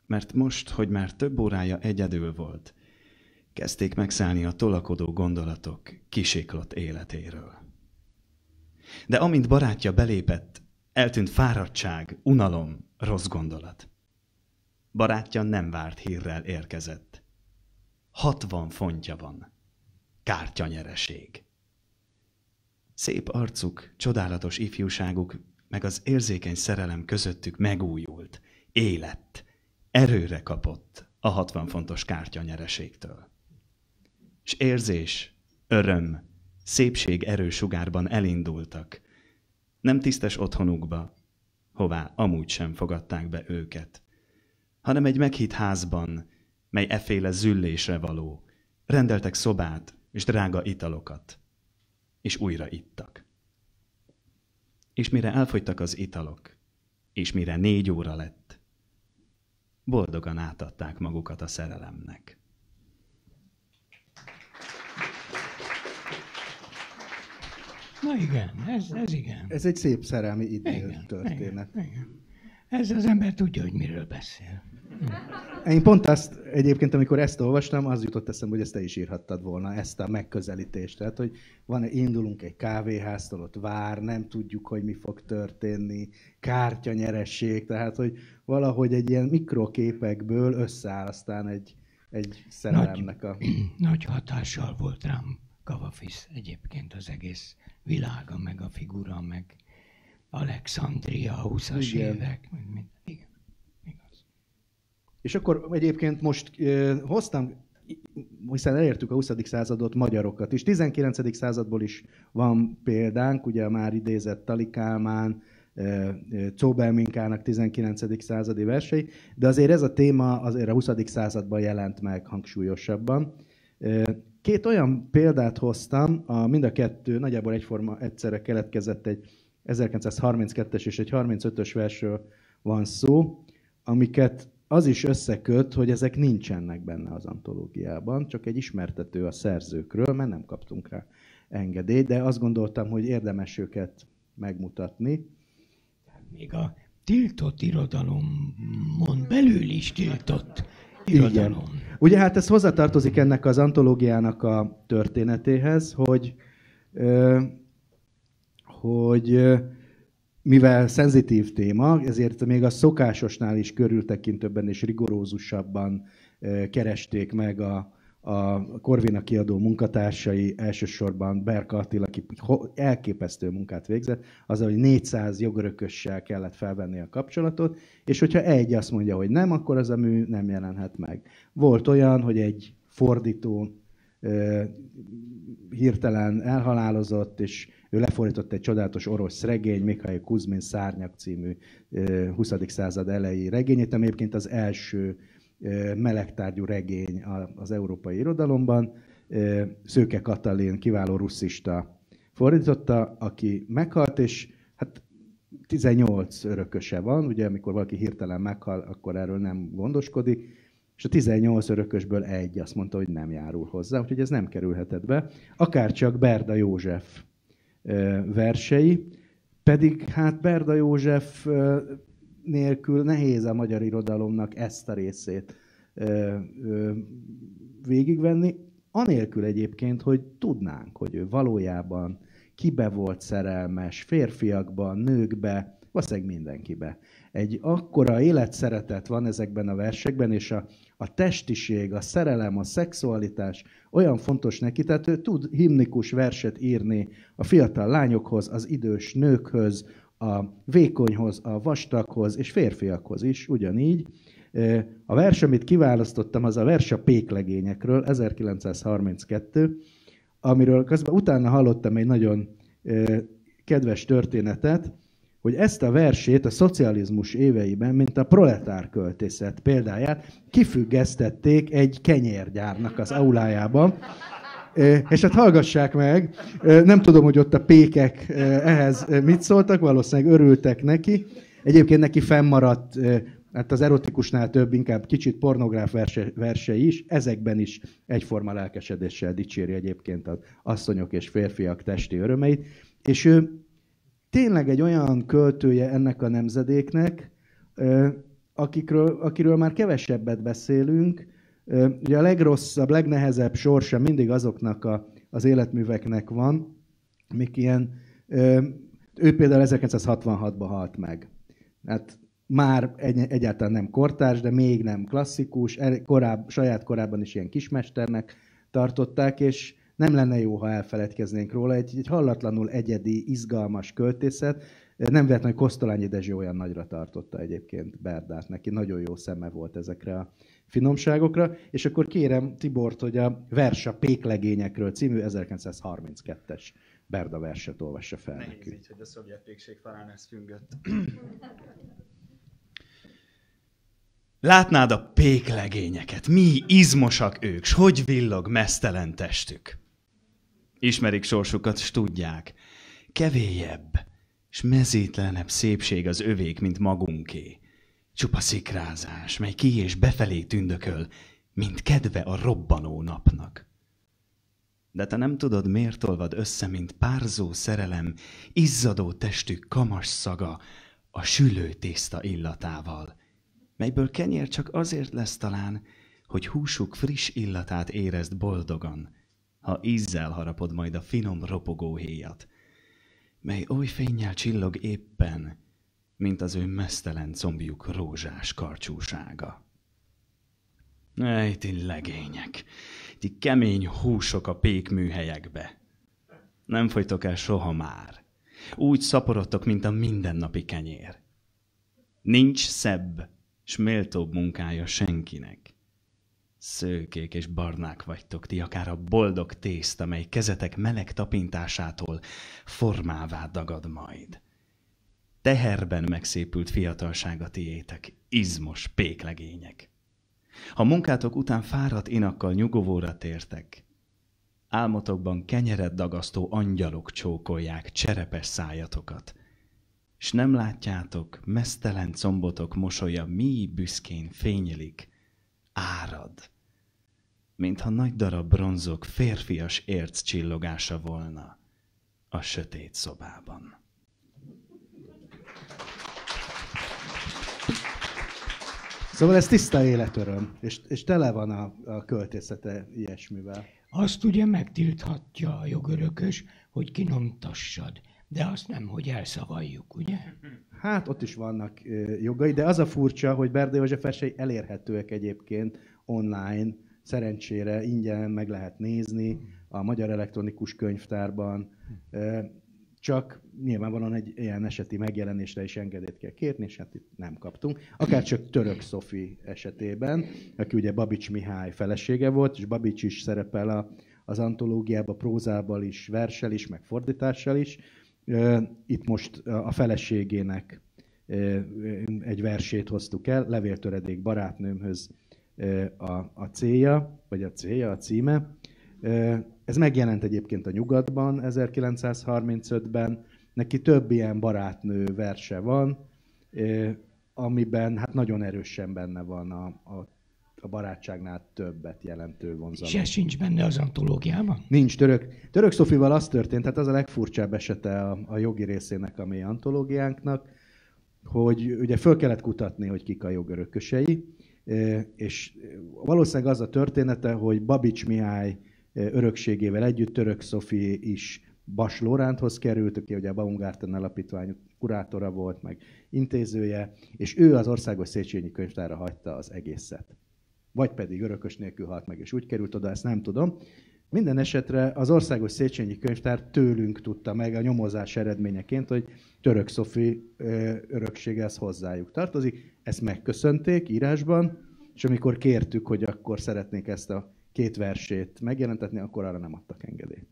Mert most, hogy már több órája egyedül volt, kezdték megszállni a tolakodó gondolatok kisiklott életéről. De amint barátja belépett, eltűnt fáradtság, unalom, rossz gondolat. Barátja nem várt hírrel érkezett. Hatvan fontja van. Kártyanyereség. Szép arcuk, csodálatos ifjúságuk, meg az érzékeny szerelem közöttük megújult, élet, erőre kapott a 60 fontos kártyanyereségtől. És érzés, öröm, szépség erősugárban elindultak, nem tisztes otthonukba, hová amúgy sem fogadták be őket, hanem egy meghitt házban, mely eféle züllésre való, rendeltek szobát és drága italokat, és újra ittak. És mire elfogytak az italok, és mire négy óra lett, boldogan átadták magukat a szerelemnek. Na igen, ez, ez igen. Ez egy szép szerelmi idő történet. Igen, igen. Ez az ember tudja, hogy miről beszél. Én pont azt, egyébként, amikor ezt olvastam, az jutott eszembe, hogy ezt te is írhattad volna, ezt a megközelítést. Tehát, hogy van, indulunk egy kávéháztól, ott vár, nem tudjuk, hogy mi fog történni, kártya nyeresség, tehát, hogy valahogy egy ilyen mikroképekből összeáll aztán egy, egy szerelemnek a... Nagy hatással volt rám Kavafisz egyébként az egész világa, meg a figura, meg Alexandria, a 20-as évek, meg minden. Igen. És akkor egyébként most uh, hoztam, hiszen elértük a 20. századot, magyarokat is. 19. századból is van példánk, ugye már idézett Talikálmán, Czóbelminkának 19. századi versei, de azért ez a téma azért a 20. században jelent meg hangsúlyosabban. Két olyan példát hoztam, a, mind a kettő nagyjából egyforma egyszerre keletkezett egy 1932-es és egy 35-ös versről van szó, amiket az is összeköt, hogy ezek nincsenek benne az antológiában, csak egy ismertető a szerzőkről, mert nem kaptunk rá engedélyt, de azt gondoltam, hogy érdemes őket megmutatni. Még a tiltott irodalomon belül is tiltott irodalom. Igen. Ugye hát ez hozzátartozik ennek az antológiának a történetéhez, hogy, hogy mivel szenzitív téma, ezért még a szokásosnál is körültekintőbben és rigorózusabban keresték meg a, a Korvina kiadó munkatársai, elsősorban Berka Attila, aki elképesztő munkát végzett, az, hogy 400 jogörökössel kellett felvenni a kapcsolatot, és hogyha egy azt mondja, hogy nem, akkor az a mű nem jelenhet meg. Volt olyan, hogy egy fordító hirtelen elhalálozott, és ő lefordított egy csodálatos orosz regény, Mikhail Kuzmin Szárnyak című 20. század elejé regényét, ami egyébként az első melegtárgyú regény az európai irodalomban. Szőke Katalin, kiváló russzista fordította, aki meghalt, és hát 18 örököse van, ugye amikor valaki hirtelen meghal, akkor erről nem gondoskodik, és a 18 örökösből egy azt mondta, hogy nem járul hozzá, úgyhogy ez nem kerülhetett be. Akár csak Berda József versei, pedig hát Berda József nélkül nehéz a magyar irodalomnak ezt a részét végigvenni, anélkül egyébként, hogy tudnánk, hogy ő valójában kibe volt szerelmes, férfiakban, nőkbe, valószínűleg mindenkibe. Egy akkora életszeretet van ezekben a versekben, és a, a testiség, a szerelem, a szexualitás olyan fontos neki, tehát ő tud himnikus verset írni a fiatal lányokhoz, az idős nőkhöz, a vékonyhoz, a vastaghoz és férfiakhoz is ugyanígy. A vers, amit kiválasztottam, az a vers a péklegényekről, 1932, amiről közben utána hallottam egy nagyon kedves történetet, hogy ezt a versét a szocializmus éveiben, mint a proletár költészet példáját, kifüggesztették egy kenyérgyárnak az aulájában. És hát hallgassák meg, nem tudom, hogy ott a pékek ehhez mit szóltak, valószínűleg örültek neki. Egyébként neki fennmaradt hát az erotikusnál több, inkább kicsit pornográf verse, verse is, ezekben is egyforma lelkesedéssel dicséri egyébként az asszonyok és férfiak testi örömeit, és ő tényleg egy olyan költője ennek a nemzedéknek, akikről, akiről már kevesebbet beszélünk, ugye a legrosszabb, legnehezebb sorsa mindig azoknak a, az életműveknek van, amik ilyen, ő például 1966-ban halt meg. Hát már egy, egyáltalán nem kortárs, de még nem klasszikus, korább, saját korában is ilyen kismesternek tartották, és nem lenne jó, ha elfeledkeznénk róla. Egy, egy hallatlanul egyedi, izgalmas költészet. Nem véletlenül, hogy Kosztolányi Dezső olyan nagyra tartotta egyébként Berdát. Neki nagyon jó szeme volt ezekre a finomságokra. És akkor kérem Tibort, hogy a Versa Péklegényekről című 1932-es Berda verset olvassa fel Nehéz neki. így, hogy a szovjet pékség talán ez füngött. Látnád a péklegényeket, mi izmosak ők, s hogy villog mesztelen testük. Ismerik sorsukat, s tudják, kevélyebb, s mezítlenebb szépség az övék, mint magunké. Csupa szikrázás, mely ki és befelé tündököl, mint kedve a robbanó napnak. De te nem tudod, miért olvad össze, mint párzó szerelem, izzadó testük kamas szaga a sülő tészta illatával – melyből kenyér csak azért lesz talán, hogy húsuk friss illatát érezd boldogan, ha ízzel harapod majd a finom ropogó héjat, mely oly fényjel csillog éppen, mint az ő mesztelen combjuk rózsás karcsúsága. Ej, ti legények, ti kemény húsok a pékműhelyekbe. Nem folytok el soha már. Úgy szaporodtok, mint a mindennapi kenyér. Nincs szebb, s méltóbb munkája senkinek. Szőkék és barnák vagytok ti, akár a boldog tészt, amely kezetek meleg tapintásától formává dagad majd. Teherben megszépült fiatalsága tiétek, izmos péklegények. Ha munkátok után fáradt inakkal nyugovóra tértek, álmotokban kenyeret dagasztó angyalok csókolják cserepes szájatokat – s nem látjátok, mesztelen combotok mosolya mi büszkén fénylik, árad, mintha nagy darab bronzok férfias érc csillogása volna a sötét szobában. Szóval ez tiszta életöröm, és, és tele van a, a költészete ilyesmivel. Azt ugye megtilthatja a jogörökös, hogy kinomtassad de azt nem, hogy elszavaljuk, ugye? Hát ott is vannak jogai, de az a furcsa, hogy Berda József versei elérhetőek egyébként online, szerencsére ingyen meg lehet nézni a Magyar Elektronikus Könyvtárban, csak nyilvánvalóan egy ilyen eseti megjelenésre is engedélyt kell kérni, és hát itt nem kaptunk. Akár csak Török Szofi esetében, aki ugye Babics Mihály felesége volt, és Babics is szerepel a, az antológiában, prózával is, versel is, meg fordítással is, itt most a feleségének egy versét hoztuk el, levéltöredék barátnőmhöz a, a célja, vagy a célja, a címe. Ez megjelent egyébként a nyugatban 1935-ben, neki több ilyen barátnő verse van, amiben hát nagyon erősen benne van a, a, a barátságnál többet jelentő vonzalom. És ez sincs benne az antológiában? Nincs. Török, török Szofival az történt, tehát az a legfurcsább esete a, a jogi részének a mi antológiánknak, hogy ugye föl kellett kutatni, hogy kik a jogörökösei, és valószínűleg az a története, hogy Babics Mihály örökségével együtt Török Szofi is Bas Lóránthoz került, aki ugye a Baumgarten alapítvány kurátora volt, meg intézője, és ő az Országos Széchenyi Könyvtárra hagyta az egészet. Vagy pedig örökös nélkül halt meg, és úgy került oda, ezt nem tudom. Minden esetre az Országos Széchenyi Könyvtár tőlünk tudta meg a nyomozás eredményeként, hogy Török Szofi öröksége ez hozzájuk tartozik. Ezt megköszönték írásban, és amikor kértük, hogy akkor szeretnék ezt a két versét megjelentetni, akkor arra nem adtak engedélyt.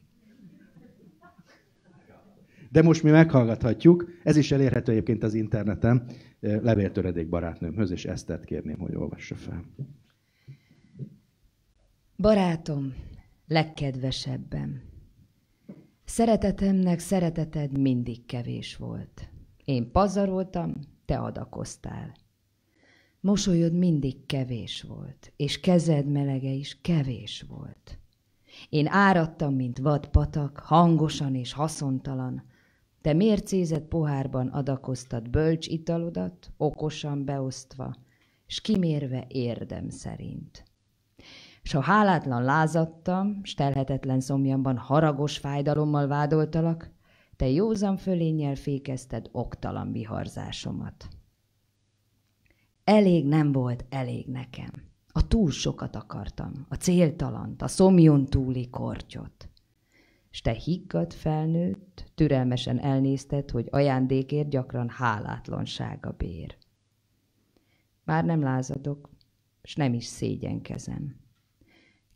De most mi meghallgathatjuk, ez is elérhető egyébként az interneten, levéltöredék barátnőmhöz, és Esztert kérném, hogy olvassa fel. Barátom, legkedvesebben, szeretetemnek szereteted mindig kevés volt. Én pazaroltam, te adakoztál. Mosolyod mindig kevés volt, és kezed melege is kevés volt. Én áradtam, mint vadpatak, hangosan és haszontalan, te mércézett pohárban adakoztat bölcs italodat, okosan beosztva, s kimérve érdem szerint. S ha hálátlan lázadtam, s telhetetlen szomjamban haragos fájdalommal vádoltalak, te józan fölénnyel fékezted oktalan viharzásomat. Elég nem volt elég nekem. A túl sokat akartam, a céltalant, a szomjon túli kortyot s te higgadt felnőtt, türelmesen elnézted, hogy ajándékért gyakran hálátlansága bér. Már nem lázadok, s nem is szégyenkezem.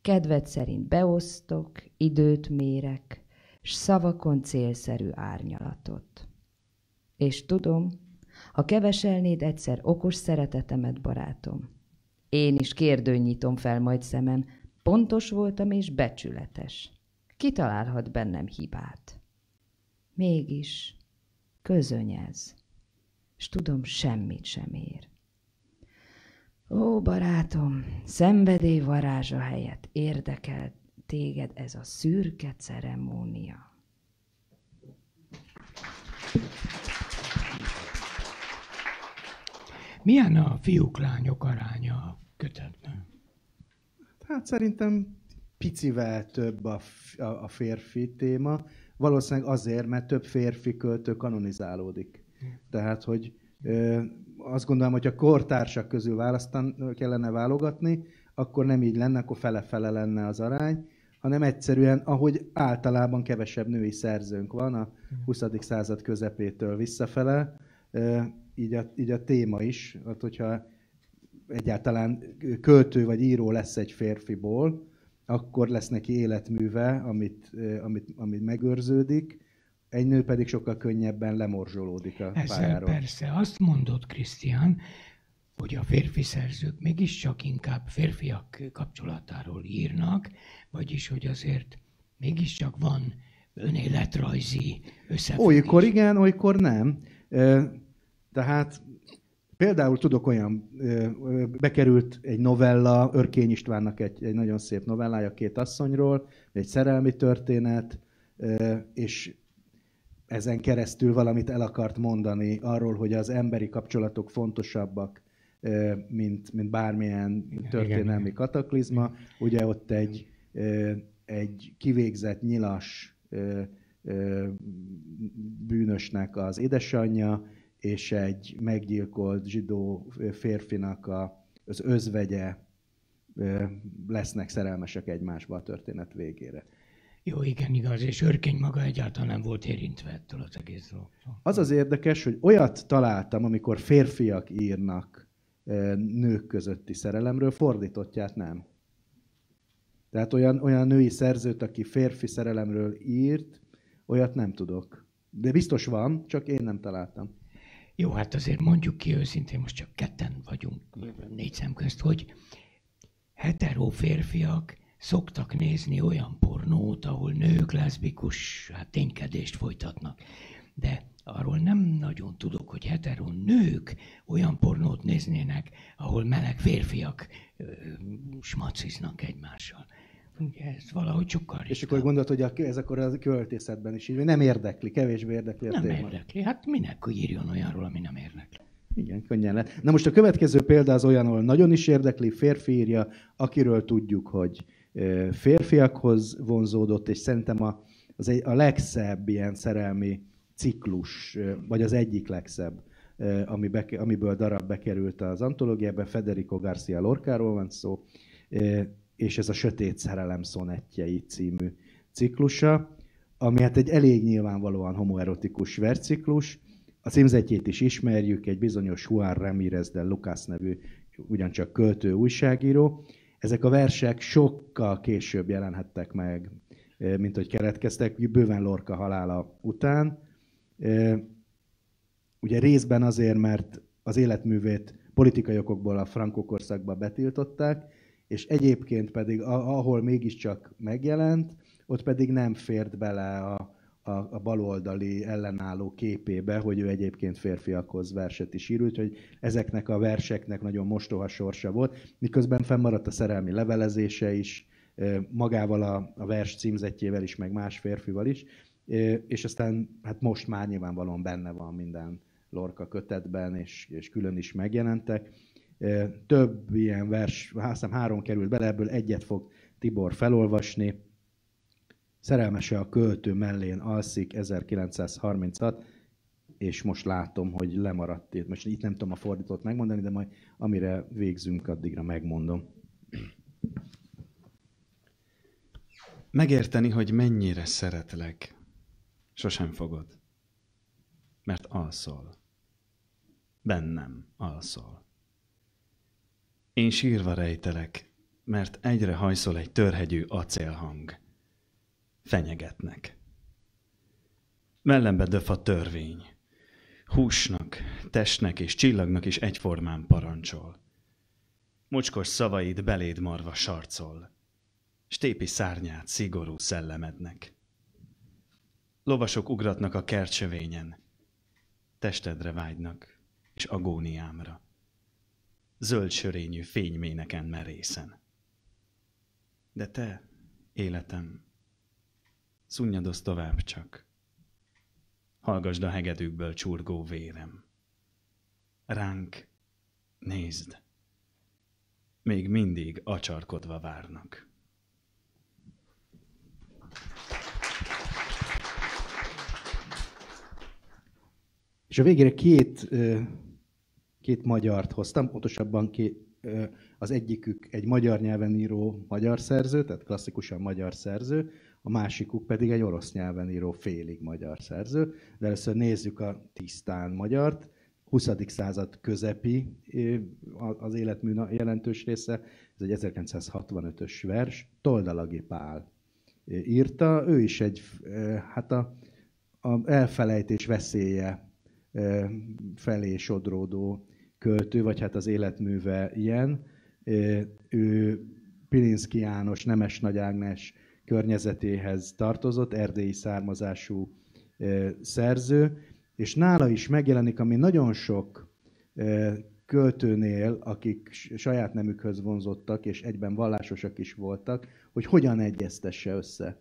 Kedved szerint beosztok, időt mérek, s szavakon célszerű árnyalatot. És tudom, ha keveselnéd egyszer okos szeretetemet, barátom, én is kérdőn nyitom fel majd szemem, pontos voltam és becsületes kitalálhat bennem hibát. Mégis közönyez, s tudom, semmit sem ér. Ó, barátom, szenvedély varázsa helyett érdekel téged ez a szürke ceremónia. Milyen a fiúk-lányok aránya a kötetben? Hát szerintem picivel több a, a, a férfi téma, valószínűleg azért, mert több férfi költő kanonizálódik. Tehát, hogy ö, azt gondolom, hogy a kortársak közül választan kellene válogatni, akkor nem így lenne, akkor fele-fele lenne az arány, hanem egyszerűen, ahogy általában kevesebb női szerzőnk van a 20. század közepétől visszafele, így a, így a téma is, hát hogyha egyáltalán költő vagy író lesz egy férfiból, akkor lesz neki életműve, amit, amit, amit megőrződik, egy nő pedig sokkal könnyebben lemorzsolódik a Ezzel pályáról. persze azt mondod, Krisztián, hogy a férfi szerzők mégiscsak inkább férfiak kapcsolatáról írnak, vagyis hogy azért mégiscsak van önéletrajzi összefüggés. Olykor igen, olykor nem. Tehát Például tudok olyan, bekerült egy novella, Örkény Istvánnak egy, egy nagyon szép novellája két asszonyról, egy szerelmi történet, és ezen keresztül valamit el akart mondani arról, hogy az emberi kapcsolatok fontosabbak, mint, mint bármilyen történelmi igen, kataklizma. Ugye ott egy, egy kivégzett nyilas bűnösnek az édesanyja, és egy meggyilkolt zsidó férfinak a, az özvegye lesznek szerelmesek egymásba a történet végére. Jó, igen, igaz, és Örkény maga egyáltalán nem volt érintve ettől az egész dologtól. Az az érdekes, hogy olyat találtam, amikor férfiak írnak nők közötti szerelemről, fordítottját nem. Tehát olyan, olyan női szerzőt, aki férfi szerelemről írt, olyat nem tudok. De biztos van, csak én nem találtam. Jó, hát azért mondjuk ki őszintén, most csak ketten vagyunk négy szem közt, hogy hetero férfiak szoktak nézni olyan pornót, ahol nők leszbikus hát, ténykedést folytatnak. de arról nem nagyon tudok, hogy heteron nők olyan pornót néznének, ahol meleg férfiak ö, smaciznak egymással. Ugye ez valahogy sokkal És akkor gondolod, hogy a, ez akkor a költészetben is így, nem érdekli, kevésbé érdekli a Nem téma. érdekli. Hát minek írjon olyanról, ami nem érdekli. Igen, könnyen lehet. Na most a következő példa az olyan, ahol nagyon is érdekli, férfi írja, akiről tudjuk, hogy férfiakhoz vonzódott, és szerintem a, az egy, a legszebb ilyen szerelmi ciklus, vagy az egyik legszebb, ami beke, amiből darab bekerült az antológiába, Federico Garcia Lorcáról van szó, és ez a Sötét Szerelem szonettjei című ciklusa, ami hát egy elég nyilvánvalóan homoerotikus verciklus, a címzetjét is ismerjük, egy bizonyos Juan Ramírez de Lucas nevű ugyancsak költő újságíró. Ezek a versek sokkal később jelenhettek meg, mint hogy keretkeztek, bőven Lorca halála után. Ugye részben azért, mert az életművét politikai okokból a frankó korszakban betiltották, és egyébként pedig, ahol mégiscsak megjelent, ott pedig nem fért bele a, a, a baloldali ellenálló képébe, hogy ő egyébként férfiakhoz verset is írult, hogy ezeknek a verseknek nagyon mostoha sorsa volt, miközben fennmaradt a szerelmi levelezése is, magával a, a vers címzetjével is, meg más férfival is, és aztán hát most már nyilvánvalóan benne van minden Lorca kötetben, és, és külön is megjelentek. Több ilyen vers, azt hiszem három került bele, ebből egyet fog Tibor felolvasni. Szerelmese a költő mellén alszik 1936, és most látom, hogy lemaradt itt. Most itt nem tudom a fordítót megmondani, de majd amire végzünk, addigra megmondom. Megérteni, hogy mennyire szeretlek, sosem fogod. Mert alszol. Bennem alszol. Én sírva rejtelek, mert egyre hajszol egy törhegyű acélhang. Fenyegetnek. Mellembe döf a törvény. Húsnak, testnek és csillagnak is egyformán parancsol. Mocskos szavaid beléd marva sarcol. Stépi szárnyát szigorú szellemednek. Lovasok ugratnak a kertsövényen, testedre vágynak, és agóniámra. Zöld sörényű fényméneken merészen. De te, életem, szunnyadozz tovább csak. Hallgasd a hegedűkből csurgó vérem. Ránk nézd, még mindig acsarkodva várnak. És a végére két, két magyart hoztam, pontosabban két, az egyikük egy magyar nyelven író magyar szerző, tehát klasszikusan magyar szerző, a másikuk pedig egy orosz nyelven író félig magyar szerző. De először nézzük a tisztán magyart. 20. század közepi az életmű jelentős része, ez egy 1965-ös vers, Toldalagi Pál írta. Ő is egy, hát a, a elfelejtés veszélye felé sodródó költő, vagy hát az életműve ilyen. Ő Pilinszki János, Nemes Nagy Ágnes környezetéhez tartozott, erdélyi származású szerző, és nála is megjelenik, ami nagyon sok költőnél, akik saját nemükhöz vonzottak, és egyben vallásosak is voltak, hogy hogyan egyeztesse össze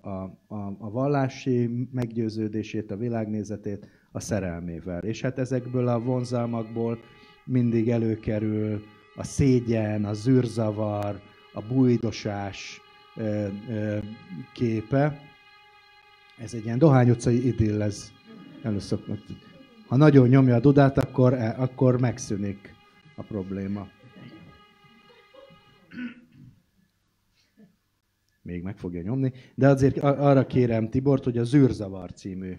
a, a, a vallási meggyőződését, a világnézetét a szerelmével. És hát ezekből a vonzalmakból mindig előkerül a szégyen, a zűrzavar, a bújdosás képe. Ez egy ilyen Dohány utcai idill, ez először, ha nagyon nyomja a dudát, akkor, akkor megszűnik a probléma. Még meg fogja nyomni. De azért arra kérem Tibort, hogy a Zűrzavar című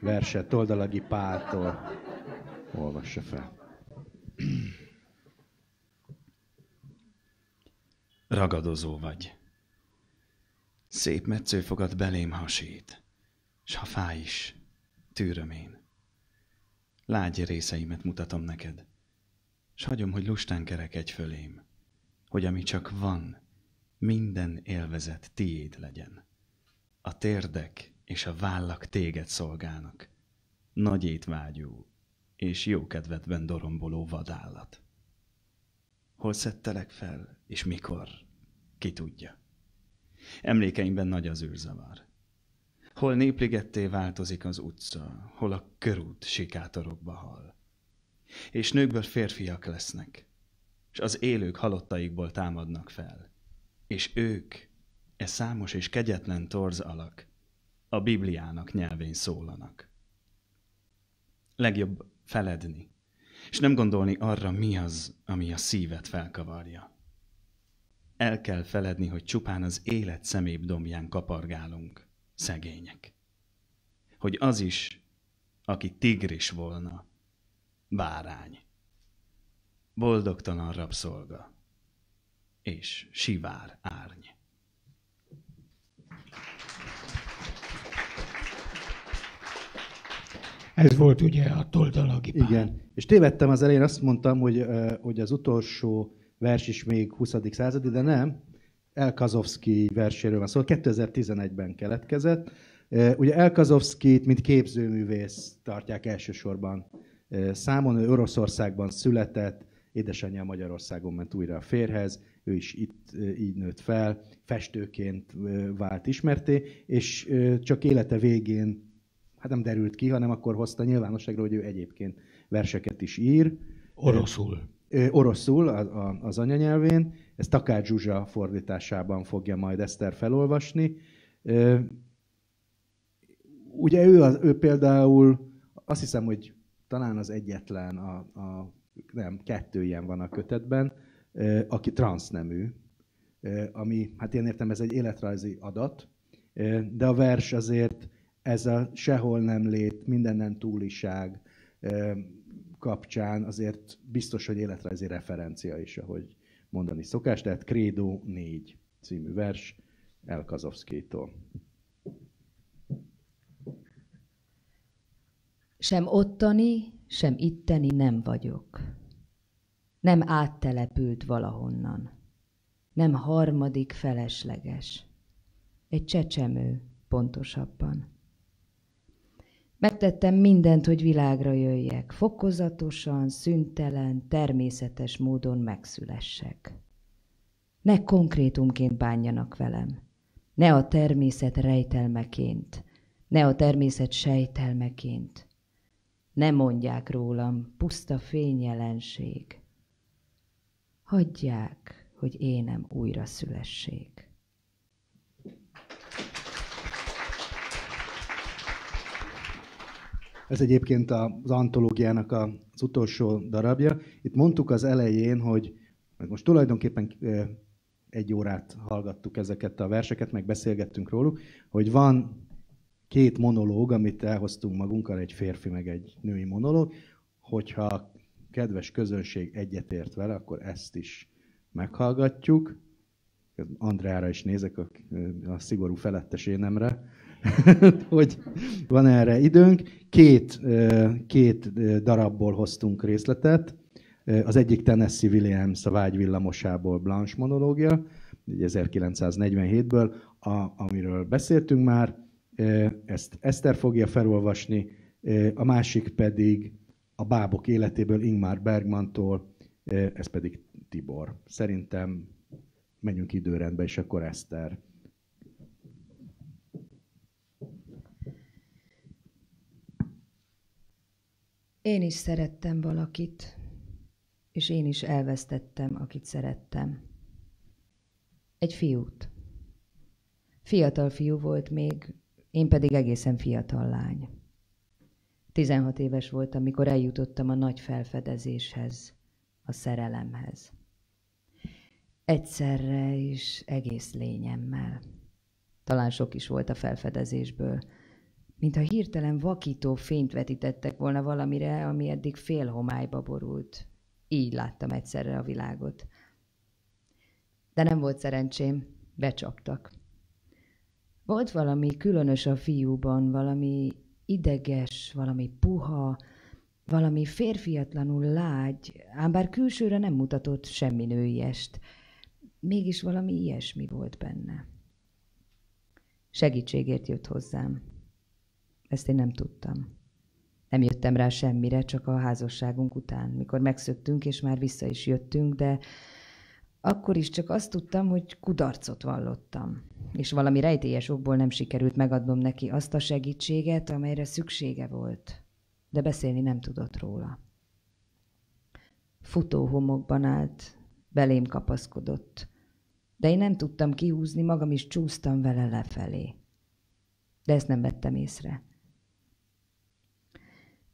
verset Toldalagi Páltól olvassa fel. Ragadozó vagy. Szép metszőfogad belém hasít, s ha fáj is, tűröm én. Lágy részeimet mutatom neked, s hagyom, hogy lustán kerekedj fölém, hogy ami csak van, minden élvezet tiéd legyen. A térdek és a vállak téged szolgálnak. Nagy étvágyú és jó kedvetben doromboló vadállat. Hol szedtelek fel, és mikor? Ki tudja. Emlékeimben nagy az űrzavar. Hol népligetté változik az utca, hol a körút sikátorokba hal. És nőkből férfiak lesznek, és az élők halottaikból támadnak fel. És ők, e számos és kegyetlen torz alak, a Bibliának nyelvén szólanak. Legjobb feledni, és nem gondolni arra, mi az, ami a szívet felkavarja. El kell feledni, hogy csupán az élet szemébb dombján kapargálunk, szegények. Hogy az is, aki tigris volna, bárány, boldogtalan rabszolga és sivár árny. Ez volt ugye a toldalagi pár. Igen. És tévedtem az elején, azt mondtam, hogy, hogy az utolsó vers is még 20. századi, de nem. Elkazovszki verséről van szó, szóval 2011-ben keletkezett. Ugye Elkazovszkit, mint képzőművész tartják elsősorban számon. Ő Oroszországban született, édesanyja Magyarországon ment újra a férhez, ő is itt így nőtt fel, festőként vált ismerté, és csak élete végén hát nem derült ki, hanem akkor hozta nyilvánosságra, hogy ő egyébként verseket is ír. Oroszul. Oroszul, az anyanyelvén. Ezt Takács Zsuzsa fordításában fogja majd Eszter felolvasni. Ugye ő, az, ő például, azt hiszem, hogy talán az egyetlen, a, a, nem, kettő ilyen van a kötetben, aki transznemű, ami, hát én értem, ez egy életrajzi adat, de a vers azért ez a sehol nem lét, mindennen túliság kapcsán azért biztos, hogy életrajzi referencia is, ahogy mondani szokás. Tehát Credo 4 című vers Elkazovszkétól. Sem ottani, sem itteni nem vagyok. Nem áttelepült valahonnan. Nem harmadik felesleges. Egy csecsemő, pontosabban. Megtettem mindent, hogy világra jöjjek, fokozatosan, szüntelen, természetes módon megszülessek. Ne konkrétumként bánjanak velem, ne a természet rejtelmeként, ne a természet sejtelmeként. Ne mondják rólam, puszta fényjelenség. Hagyják, hogy énem újra szülessék. Ez egyébként az antológiának az utolsó darabja. Itt mondtuk az elején, hogy most tulajdonképpen egy órát hallgattuk ezeket a verseket, meg beszélgettünk róluk, hogy van két monológ, amit elhoztunk magunkkal, egy férfi meg egy női monológ, hogyha a kedves közönség egyetért vele, akkor ezt is meghallgatjuk. Andrára is nézek, a, a szigorú felettesénemre, hogy van erre időnk. Két, két darabból hoztunk részletet. Az egyik Tennessee Williams a vágyvillamosából Blanche monológia, 1947-ből, a, amiről beszéltünk már. Ezt Eszter fogja felolvasni, a másik pedig a bábok életéből Ingmar Bergmantól, ez pedig Tibor. Szerintem menjünk időrendbe, és akkor Eszter. Én is szerettem valakit, és én is elvesztettem, akit szerettem. Egy fiút. Fiatal fiú volt még, én pedig egészen fiatal lány. 16 éves voltam, amikor eljutottam a nagy felfedezéshez, a szerelemhez. Egyszerre is egész lényemmel. Talán sok is volt a felfedezésből, mintha hirtelen vakító fényt vetítettek volna valamire, ami eddig fél homályba borult. Így láttam egyszerre a világot. De nem volt szerencsém, becsaptak. Volt valami különös a fiúban, valami ideges, valami puha, valami férfiatlanul lágy, ám bár külsőre nem mutatott semmi nőiest, mégis valami ilyesmi volt benne. Segítségért jött hozzám Ezt én nem tudtam. Nem jöttem rá semmire, csak a házasságunk után, mikor megszöktünk, és már vissza is jöttünk, de akkor is csak azt tudtam, hogy kudarcot vallottam. És valami rejtélyes okból nem sikerült megadnom neki azt a segítséget, amelyre szüksége volt. De beszélni nem tudott róla. Futó homokban állt, belém kapaszkodott. De én nem tudtam kihúzni, magam is csúsztam vele lefelé. De ezt nem vettem észre.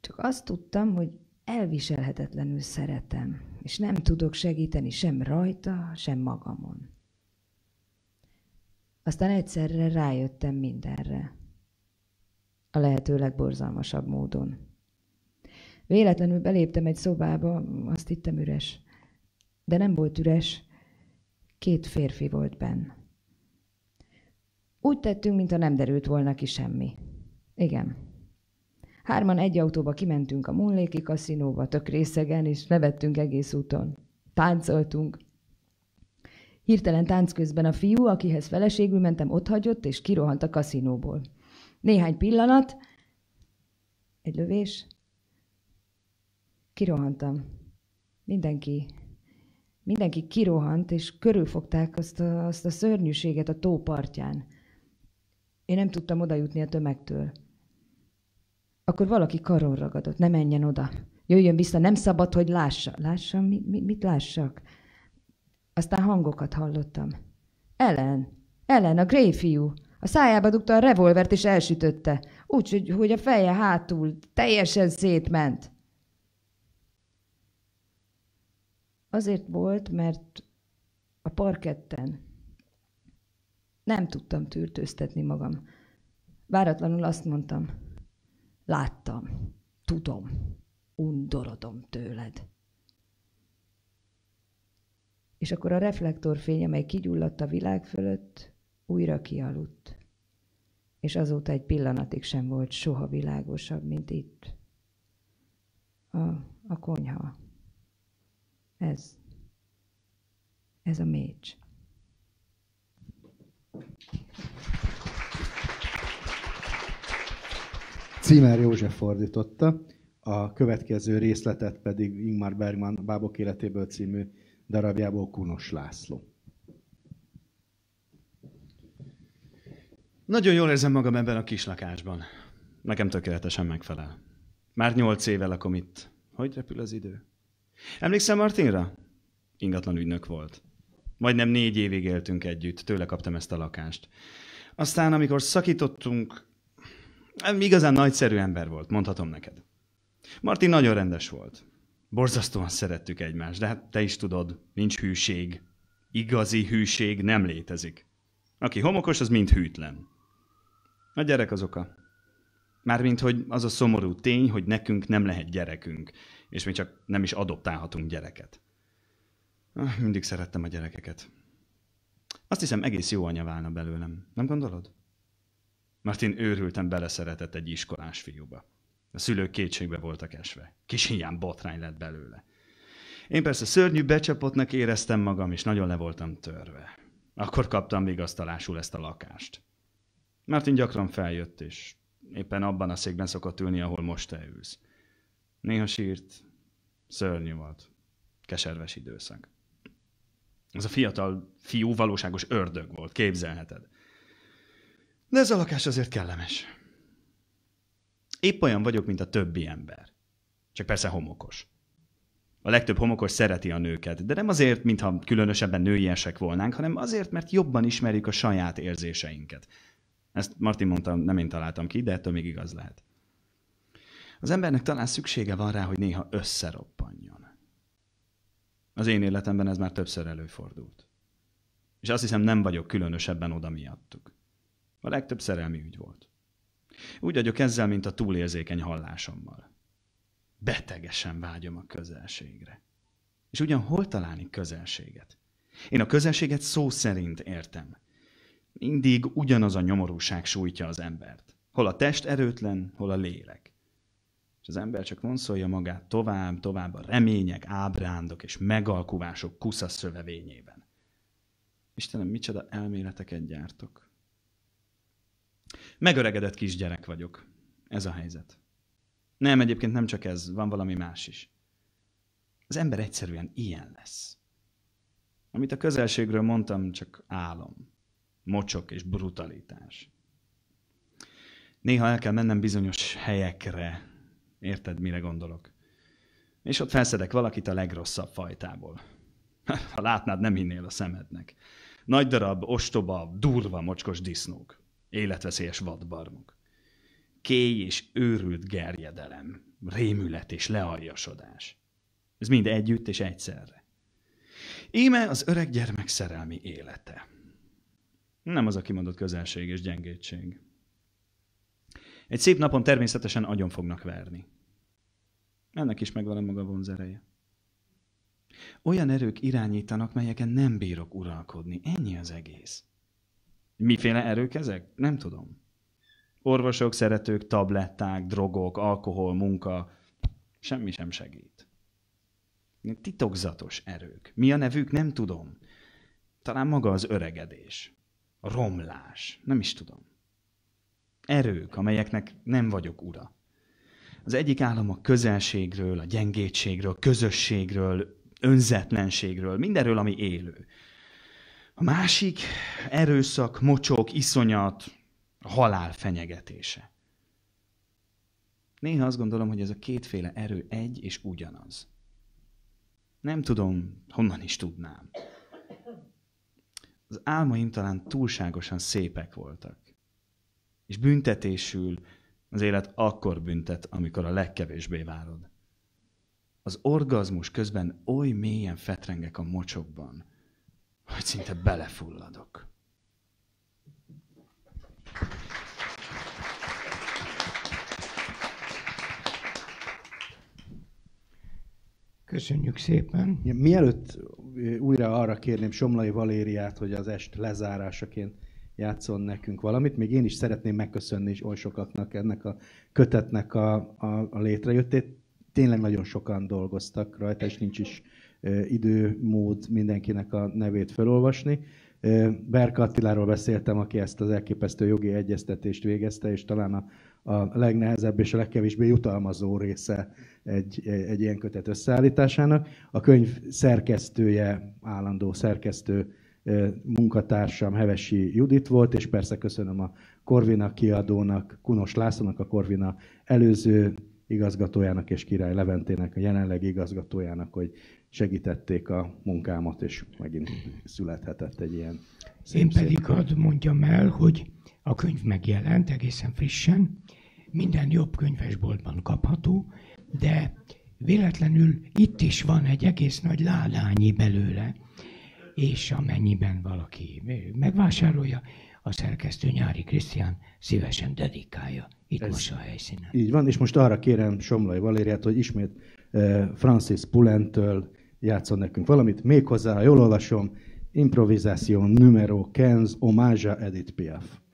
Csak azt tudtam, hogy elviselhetetlenül szeretem, és nem tudok segíteni sem rajta, sem magamon. Aztán egyszerre rájöttem mindenre. A lehető legborzalmasabb módon. Véletlenül beléptem egy szobába, azt hittem üres. De nem volt üres, két férfi volt benn. Úgy tettünk, mintha nem derült volna ki semmi. Igen, Hárman egy autóba kimentünk a Munléki kaszinóba, tök részegen, és nevettünk egész úton. Táncoltunk. Hirtelen tánc közben a fiú, akihez feleségül mentem, ott hagyott, és kirohant a kaszinóból. Néhány pillanat, egy lövés, kirohantam. Mindenki, mindenki kirohant, és körülfogták azt a, azt a szörnyűséget a tó. Én nem tudtam odajutni a tömegtől. Akkor valaki karon ragadott, ne menjen oda. Jöjjön vissza, nem szabad, hogy lássa. Lássam, mi, mi, mit lássak? Aztán hangokat hallottam. Ellen, Ellen, a Gray fiú. A szájába dugta a revolvert és elsütötte. Úgy, hogy, hogy a feje hátul teljesen szétment. Azért volt, mert a parketten nem tudtam tűrtőztetni magam. Váratlanul azt mondtam, Láttam, tudom, undorodom tőled. És akkor a reflektorfény, amely kigyulladt a világ fölött, újra kialudt. És azóta egy pillanatig sem volt soha világosabb, mint itt. A, a konyha. Ez. Ez a mécs. Címer József fordította, a következő részletet pedig Ingmar Bergman Bábok életéből című darabjából Kunos László. Nagyon jól érzem magam ebben a kis lakásban. Nekem tökéletesen megfelel. Már nyolc éve lakom itt. Hogy repül az idő? Emlékszem Martinra? Ingatlan ügynök volt. Majdnem négy évig éltünk együtt, tőle kaptam ezt a lakást. Aztán, amikor szakítottunk, Igazán nagyszerű ember volt, mondhatom neked. Martin nagyon rendes volt. Borzasztóan szerettük egymást, de hát te is tudod, nincs hűség. Igazi hűség nem létezik. Aki homokos, az mind hűtlen. A gyerek az oka. Mármint, hogy az a szomorú tény, hogy nekünk nem lehet gyerekünk, és mi csak nem is adoptálhatunk gyereket. Ah, mindig szerettem a gyerekeket. Azt hiszem, egész jó anya válna belőlem. Nem gondolod? Martin őrülten beleszeretett egy iskolás fiúba. A szülők kétségbe voltak esve. Kis hiány botrány lett belőle. Én persze szörnyű becsapottnak éreztem magam, és nagyon le voltam törve. Akkor kaptam vigasztalásul ezt a lakást. Martin gyakran feljött, és éppen abban a székben szokott ülni, ahol most te ülsz. Néha sírt, szörnyű volt. Keserves időszak. Az a fiatal fiú valóságos ördög volt, képzelheted. De ez a lakás azért kellemes. Épp olyan vagyok, mint a többi ember. Csak persze homokos. A legtöbb homokos szereti a nőket, de nem azért, mintha különösebben nőiesek volnánk, hanem azért, mert jobban ismerjük a saját érzéseinket. Ezt Martin mondta, nem én találtam ki, de ettől még igaz lehet. Az embernek talán szüksége van rá, hogy néha összeroppanjon. Az én életemben ez már többször előfordult. És azt hiszem, nem vagyok különösebben oda miattuk. A legtöbb szerelmi ügy volt. Úgy vagyok ezzel, mint a túlérzékeny hallásommal. Betegesen vágyom a közelségre. És ugyan hol találni közelséget? Én a közelséget szó szerint értem. Mindig ugyanaz a nyomorúság sújtja az embert. Hol a test erőtlen, hol a lélek. És az ember csak vonszolja magát tovább, tovább a remények, ábrándok és megalkuvások kusza szövevényében. Istenem, micsoda elméleteket gyártok. Megöregedett kisgyerek vagyok. Ez a helyzet. Nem, egyébként nem csak ez, van valami más is. Az ember egyszerűen ilyen lesz. Amit a közelségről mondtam, csak álom, mocsok és brutalitás. Néha el kell mennem bizonyos helyekre, érted, mire gondolok. És ott felszedek valakit a legrosszabb fajtából. Ha látnád, nem hinnél a szemednek. Nagy darab, ostoba, durva, mocskos disznók. Életveszélyes vadbarmok. Kéj és őrült gerjedelem. Rémület és lealjasodás. Ez mind együtt és egyszerre. Íme az öreg gyermek szerelmi élete. Nem az a kimondott közelség és gyengétség. Egy szép napon természetesen agyon fognak verni. Ennek is megvan a maga vonzereje. Olyan erők irányítanak, melyeken nem bírok uralkodni. Ennyi az egész. Miféle erők ezek? Nem tudom. Orvosok, szeretők, tabletták, drogok, alkohol, munka. Semmi sem segít. Titokzatos erők. Mi a nevük? Nem tudom. Talán maga az öregedés. A romlás. Nem is tudom. Erők, amelyeknek nem vagyok ura. Az egyik állam a közelségről, a gyengétségről, közösségről, önzetlenségről, mindenről, ami élő. A másik erőszak, mocsok, iszonyat, a halál fenyegetése. Néha azt gondolom, hogy ez a kétféle erő egy és ugyanaz. Nem tudom, honnan is tudnám. Az álmaim talán túlságosan szépek voltak. És büntetésül az élet akkor büntet, amikor a legkevésbé várod. Az orgazmus közben oly mélyen fetrengek a mocsokban, hogy szinte belefulladok. Köszönjük szépen. Mielőtt újra arra kérném Somlai Valériát, hogy az est lezárásaként játszon nekünk valamit, még én is szeretném megköszönni is oly sokaknak ennek a kötetnek a, a, a létrejöttét. Tényleg nagyon sokan dolgoztak rajta, és nincs is idő, mód mindenkinek a nevét felolvasni. Berka Attiláról beszéltem, aki ezt az elképesztő jogi egyeztetést végezte, és talán a, a legnehezebb és a legkevésbé jutalmazó része egy, egy ilyen kötet összeállításának. A könyv szerkesztője, állandó szerkesztő munkatársam Hevesi Judit volt, és persze köszönöm a Korvina kiadónak, Kunos Lászlónak, a Korvina előző igazgatójának és Király Leventének, a jelenlegi igazgatójának, hogy segítették a munkámat, és megint születhetett egy ilyen szép Én pedig szép hadd mondjam el, hogy a könyv megjelent egészen frissen, minden jobb könyvesboltban kapható, de véletlenül itt is van egy egész nagy ládányi belőle, és amennyiben valaki megvásárolja, a szerkesztő Nyári Krisztián szívesen dedikálja itt Ez most a helyszínen. Így van, és most arra kérem Somlai Valériát, hogy ismét uh, Francis Pulentől játszon nekünk valamit, méghozzá, ha jól olvasom, improvizáció numero 15, hommage Edith Piaf.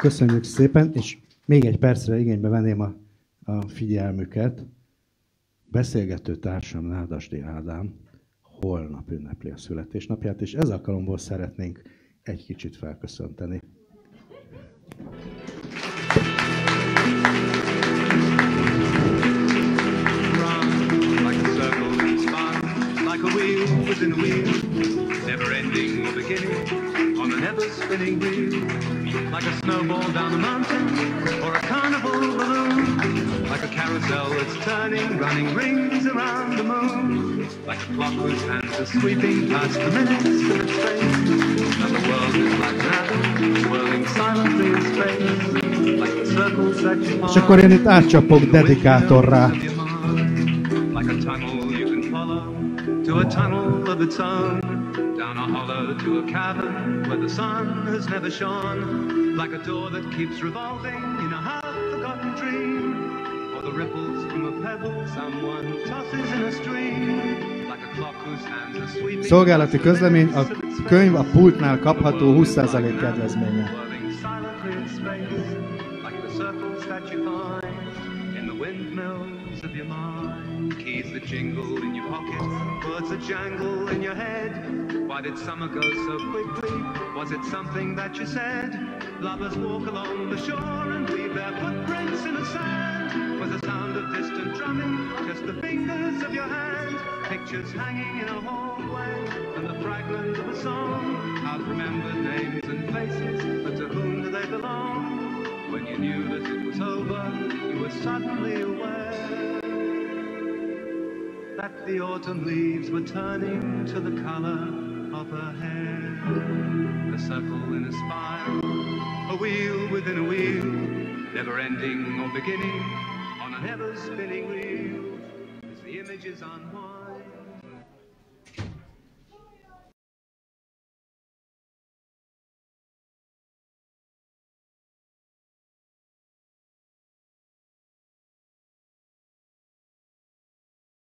Köszönjük szépen, és még egy percre igénybe venném a, a figyelmüket. Beszélgető társam Nádasdi Ádám holnap ünnepli a születésnapját, és ez alkalomból szeretnénk egy kicsit felköszönteni. Sweeping past the minutes of its face, and the world is like apple, whirling silently in space, like the circles that you És akkor én itt átcsapok dedikátorrá. Like a tunnel you can follow, to a tunnel of its own, down a hollow to a cavern where the sun has never shone, like a door that keeps revolving in a half-forgotten dream, or the ripples from a pebble someone tosses in a stream, Szolgálati közlemény, a könyv a pultnál kapható 20% kedvezménye. Was the sound of distant drumming just the fingers of your hand? Pictures hanging in a hallway and the fragment of a song. Half remembered names and faces, but to whom do they belong? When you knew that it was over, you were suddenly aware that the autumn leaves were turning to the color of her hair. A circle in a spiral, a wheel within a wheel, never ending or beginning on an ever spinning wheel. As the images unwind.